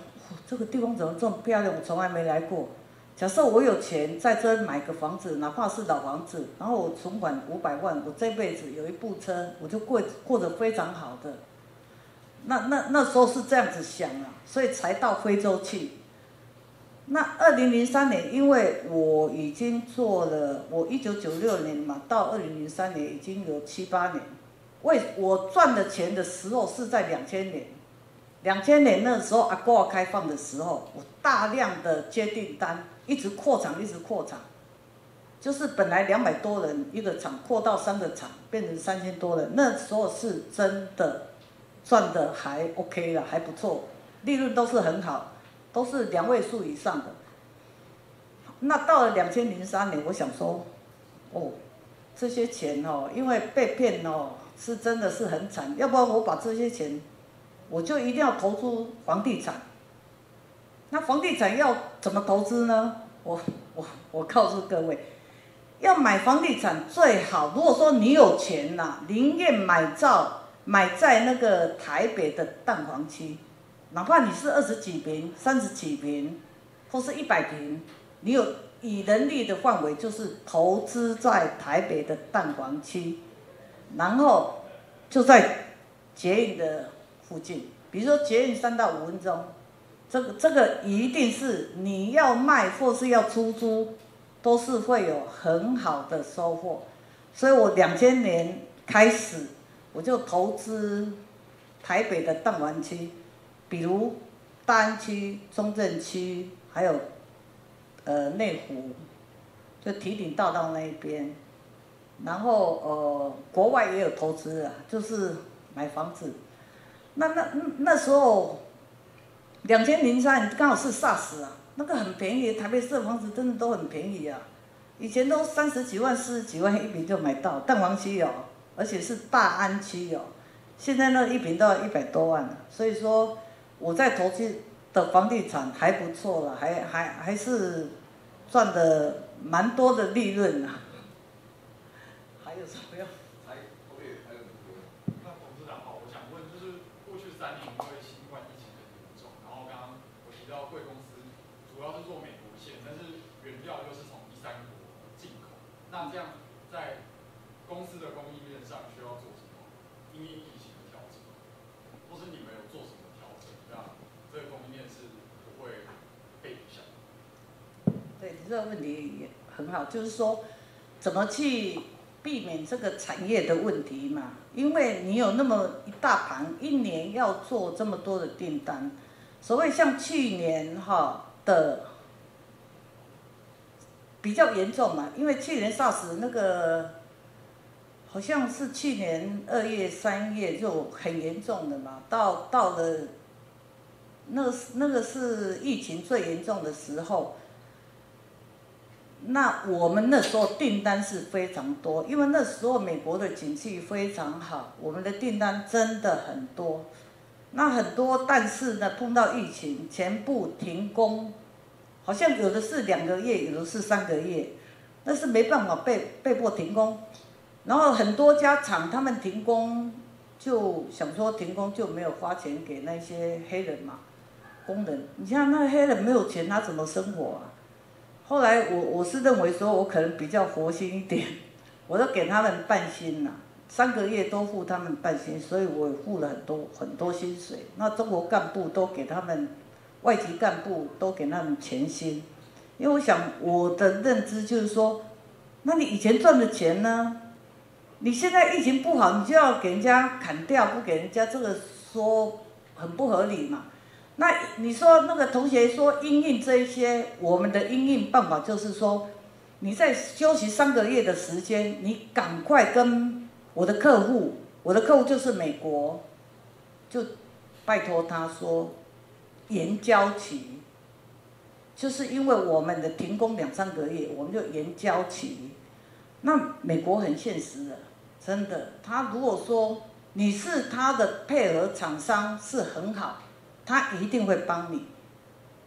这个地方怎么这么漂亮？我从来没来过。假设我有钱在这买个房子，哪怕是老房子，然后我存款五百万，我这辈子有一部车，我就过过得非常好的。那那那时候是这样子想啊，所以才到非洲去。那二零零三年，因为我已经做了，我一九九六年嘛，到二零零三年已经有七八年。为我赚的钱的时候是在两千年，两千年那时候阿瓜开放的时候，我大量的接订单。一直扩厂，一直扩厂，就是本来两百多人一个厂，扩到三个厂，变成三千多人。那时候是真的赚的还 OK 了，还不错，利润都是很好，都是两位数以上的。那到了两千零三年，我想说，哦，这些钱哦，因为被骗哦，是真的是很惨。要不然我把这些钱，我就一定要投资房地产。那房地产要怎么投资呢？我我我告诉各位，要买房地产最好，如果说你有钱呐，宁愿买在买在那个台北的蛋黄区，哪怕你是二十几平、三十几平，或是一百平，你有以能力的范围，就是投资在台北的蛋黄区，然后就在捷运的附近，比如说捷运三到五分钟。这个这个一定是你要卖或是要出租，都是会有很好的收获。所以我两千年开始，我就投资台北的淡湾区，比如大安区、中正区，还有呃内湖，就提顶大道那一边。然后呃国外也有投资啊，就是买房子。那那那时候。两千零三刚好是 SARS 啊，那个很便宜，台北市的房子真的都很便宜啊，以前都三十几万、四十几万一平就买到，蛋黄区有，而且是大安区有，现在那一平都要一百多万了，所以说我在投资的房地产还不错了，还还还是赚的蛮多的利润啊。还有什么要？那这样在公司的供应链上需要做什么？因为疫情的调整，或是你们有做什么调整，让这个供应链是不会被影响？对你这这个问题也很好，就是说怎么去避免这个产业的问题嘛？因为你有那么一大盘，一年要做这么多的订单，所谓像去年哈的。比较严重嘛，因为去年 SARS 那个好像是去年二月、三月就很严重的嘛，到到了那那个是疫情最严重的时候，那我们那时候订单是非常多，因为那时候美国的景气非常好，我们的订单真的很多，那很多，但是呢碰到疫情全部停工。好像有的是两个月，有的是三个月，那是没办法被被迫停工。然后很多家厂他们停工，就想说停工就没有花钱给那些黑人嘛，工人。你像那黑人没有钱，他怎么生活啊？后来我我是认为说，我可能比较佛心一点，我都给他们半薪呐，三个月都付他们半薪，所以我付了很多很多薪水。那中国干部都给他们，外籍干部都给他们全薪，因为我想我的认知就是说，那你以前赚的钱呢？你现在疫情不好，你就要给人家砍掉，不给人家这个说很不合理嘛。那你说那个同学说应用这一些，我们的应用办法就是说，你在休息三个月的时间，你赶快跟我的客户，我的客户就是美国，就拜托他说延交期，就是因为我们的停工两三个月，我们就延交期。那美国很现实的，真的，他如果说你是他的配合厂商是很好。他一定会帮你，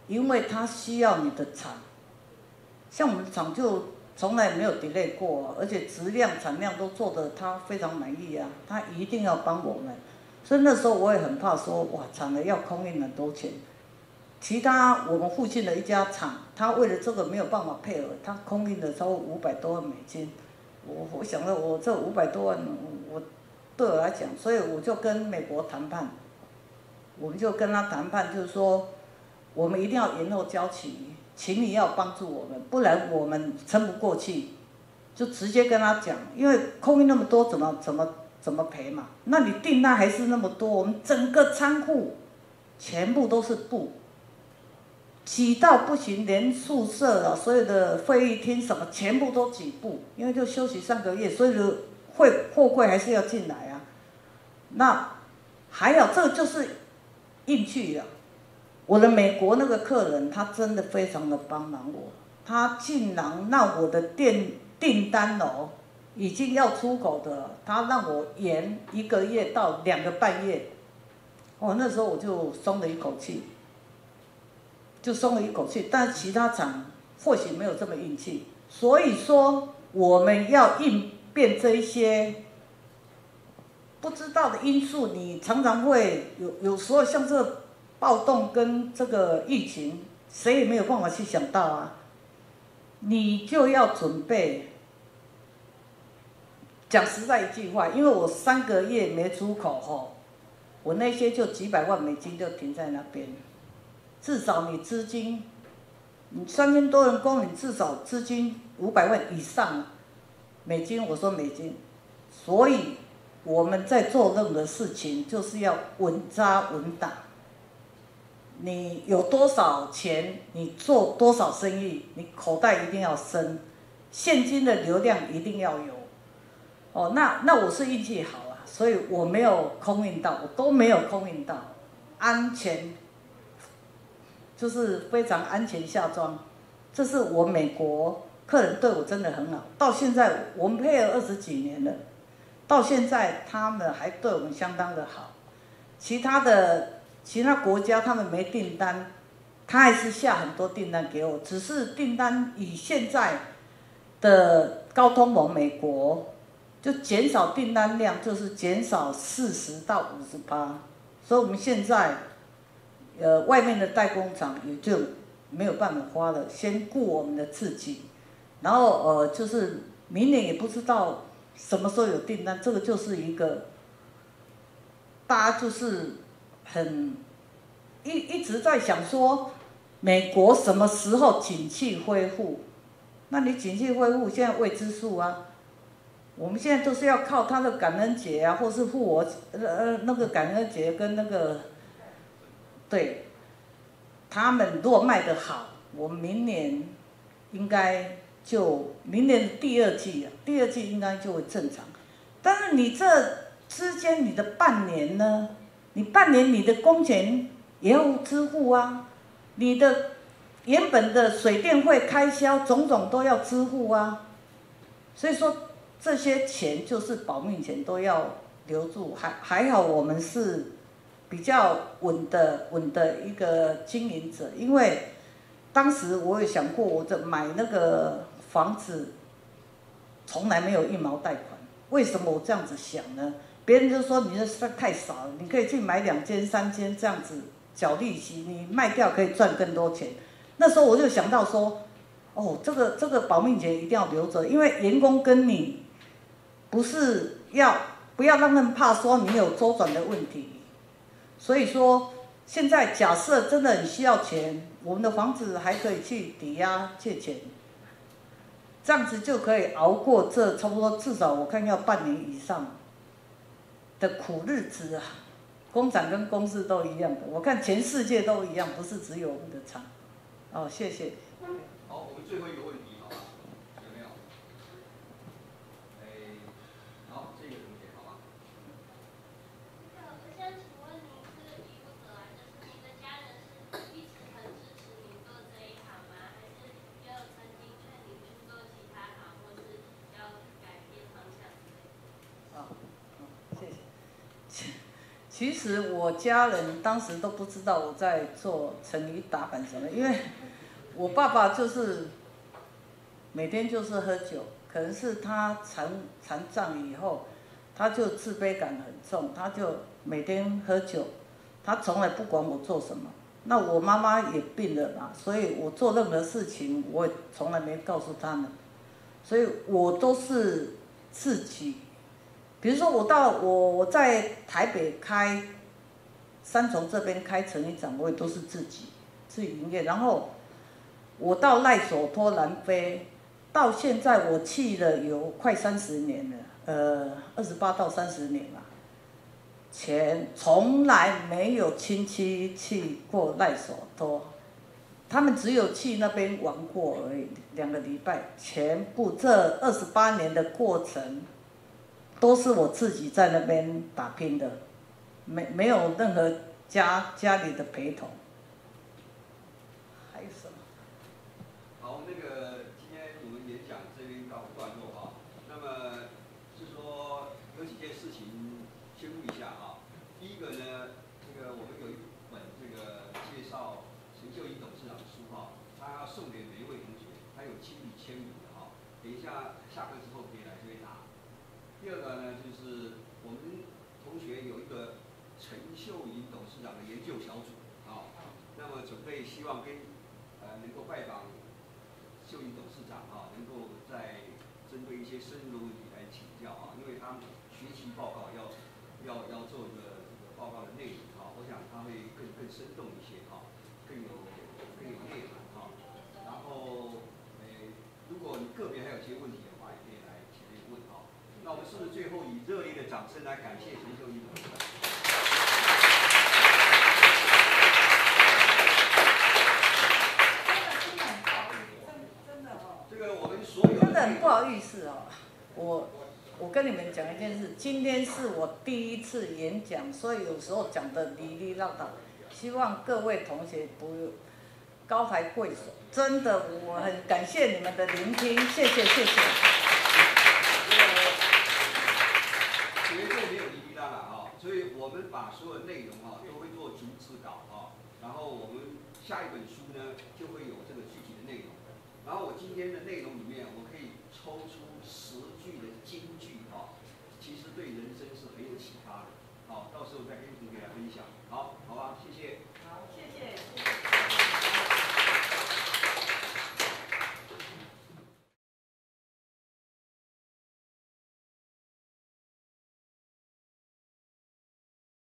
因为他需要你的厂。像我们厂就从来没有 delay 过，而且质量、产量都做得他非常满意啊。他一定要帮我们，所以那时候我也很怕说，哇，厂的要空运很多钱。其他我们附近的一家厂，他为了这个没有办法配合，他空运的超过五百多万美金。我我想到我这五百多万，我对我来讲，所以我就跟美国谈判。我们就跟他谈判，就是说，我们一定要延后交期，请你要帮助我们，不然我们撑不过去。就直接跟他讲，因为空运那么多，怎么怎么怎么赔嘛？那你订单还是那么多，我们整个仓库全部都是布，挤到不行，连宿舍啊，所有的会议厅什么全部都挤布，因为就休息三个月，所以说会货柜还是要进来啊。那还有，这就是。进去了，我的美国那个客人，他真的非常的帮忙我，他竟然让我的订订单哦，已经要出口的，他让我延一个月到两个半月，哦，那时候我就松了一口气，就松了一口气，但其他厂或许没有这么运气，所以说我们要应变这一些。不知道的因素，你常常会有有时候像这暴动跟这个疫情，谁也没有办法去想到啊。你就要准备，讲实在一句话，因为我三个月没出口吼，我那些就几百万美金就停在那边，至少你资金，你三千多人工，你至少资金五百万以上，美金我说美金，所以。我们在做任何事情，就是要稳扎稳打。你有多少钱，你做多少生意，你口袋一定要深，现金的流量一定要有。哦，那那我是运气好啊，所以我没有空运到，我都没有空运到，安全，就是非常安全下装。这是我美国客人对我真的很好，到现在我们配合二十几年了。到现在，他们还对我们相当的好。其他的其他国家，他们没订单，他还是下很多订单给我。只是订单以现在的高通膨，美国就减少订单量，就是减少四十到五十八。所以我们现在，呃，外面的代工厂也就没有办法花了，先顾我们的自己。然后呃，就是明年也不知道。什么时候有订单？这个就是一个，大家就是很一一直在想说，美国什么时候景气恢复？那你景气恢复现在未知数啊。我们现在都是要靠他的感恩节啊，或是复活呃呃那个感恩节跟那个，对，他们如果卖得好，我明年应该。就明年第二季啊，第二季应该就会正常。但是你这之间你的半年呢？你半年你的工钱也要支付啊，你的原本的水电费开销种种都要支付啊。所以说这些钱就是保命钱都要留住。还还好我们是比较稳的稳的一个经营者，因为当时我也想过，我的买那个房子，从来没有一毛贷款。为什么我这样子想呢？别人就说你这算太少了，你可以去买两间、三间这样子缴利息，你卖掉可以赚更多钱。那时候我就想到说，哦，这个这个保命钱一定要留着，因为员工跟你不是要不要让他们怕说你有周转的问题。所以说，现在假设真的很需要钱，我们的房子还可以去抵押借钱，这样子就可以熬过这差不多至少我看要半年以上。的苦日子啊，工厂跟公司都一样的，我看全世界都一样，不是只有我们的厂。哦，谢谢。好，我们最后一个问题，好吧？有没有？哎，好，这个同学，好吧？我想请问您是以我者来，就是您的家人是一直很支持您做这一行吗？还是也有曾经劝您去做其他行，或是要改变方向之类的？啊，谢谢。其实我家人当时都不知道我在做成衣打板什么，因为我爸爸就是每天就是喝酒，可能是他残残障以后，他就自卑感很重，他就每天喝酒，他从来不管我做什么。那我妈妈也病了嘛，所以我做任何事情我也从来没告诉他们，所以我都是自己。比如说我到我我在台北开三重这边开成衣展，我也都是自己自己营业。然后我到赖索托南非，到现在我去了有快三十年了，呃，二十八到三十年了。前从来没有亲戚去过赖索托，他们只有去那边玩过而已，两个礼拜。全部这二十八年的过程。都是我自己在那边打拼的，没没有任何家家里的陪同。还有什么？好，那个今天我们演讲这边告一段落哈。那么是说有几件事情宣布一下哈。第一个呢，这个我们有一本这个介绍陈秀英董事长的书哈，他要送给每一位同学，他有亲笔签名的哈。等一下下课之后可以来这边拿。第二个呢，就是我们同学有一个陈秀英董事长的研究小组，啊，那么准备希望跟呃能够拜访秀英董事长啊，能够在深入来请教啊，因为他们学习报告要要要做一个这个报告的内容啊，我想他会更更生动一些哈，更有更有内涵哈。然后，诶，如果你个别还有些问题的话，也可以来前面问哈。那我们是不是最后以热烈的掌声来感谢陈秀英董事长？真的真的很不好意思，真真的哦，这个我们所有真的很不好意思哦。我我跟你们讲一件事，今天是我第一次演讲，所以有时候讲的哩哩唠叨，希望各位同学不高抬贵手。真的，我很感谢你们的聆听，谢谢谢谢。绝对没有滴滴答答啊，所以我们把所有内容啊都会做逐字稿啊，然后我们下一本书呢就会有这个具体的内容，然后我今天的内容里面我可以抽出十句的金句，其实对人生是很有启发的。好，到时候再跟同学来分享。好好吧，谢谢。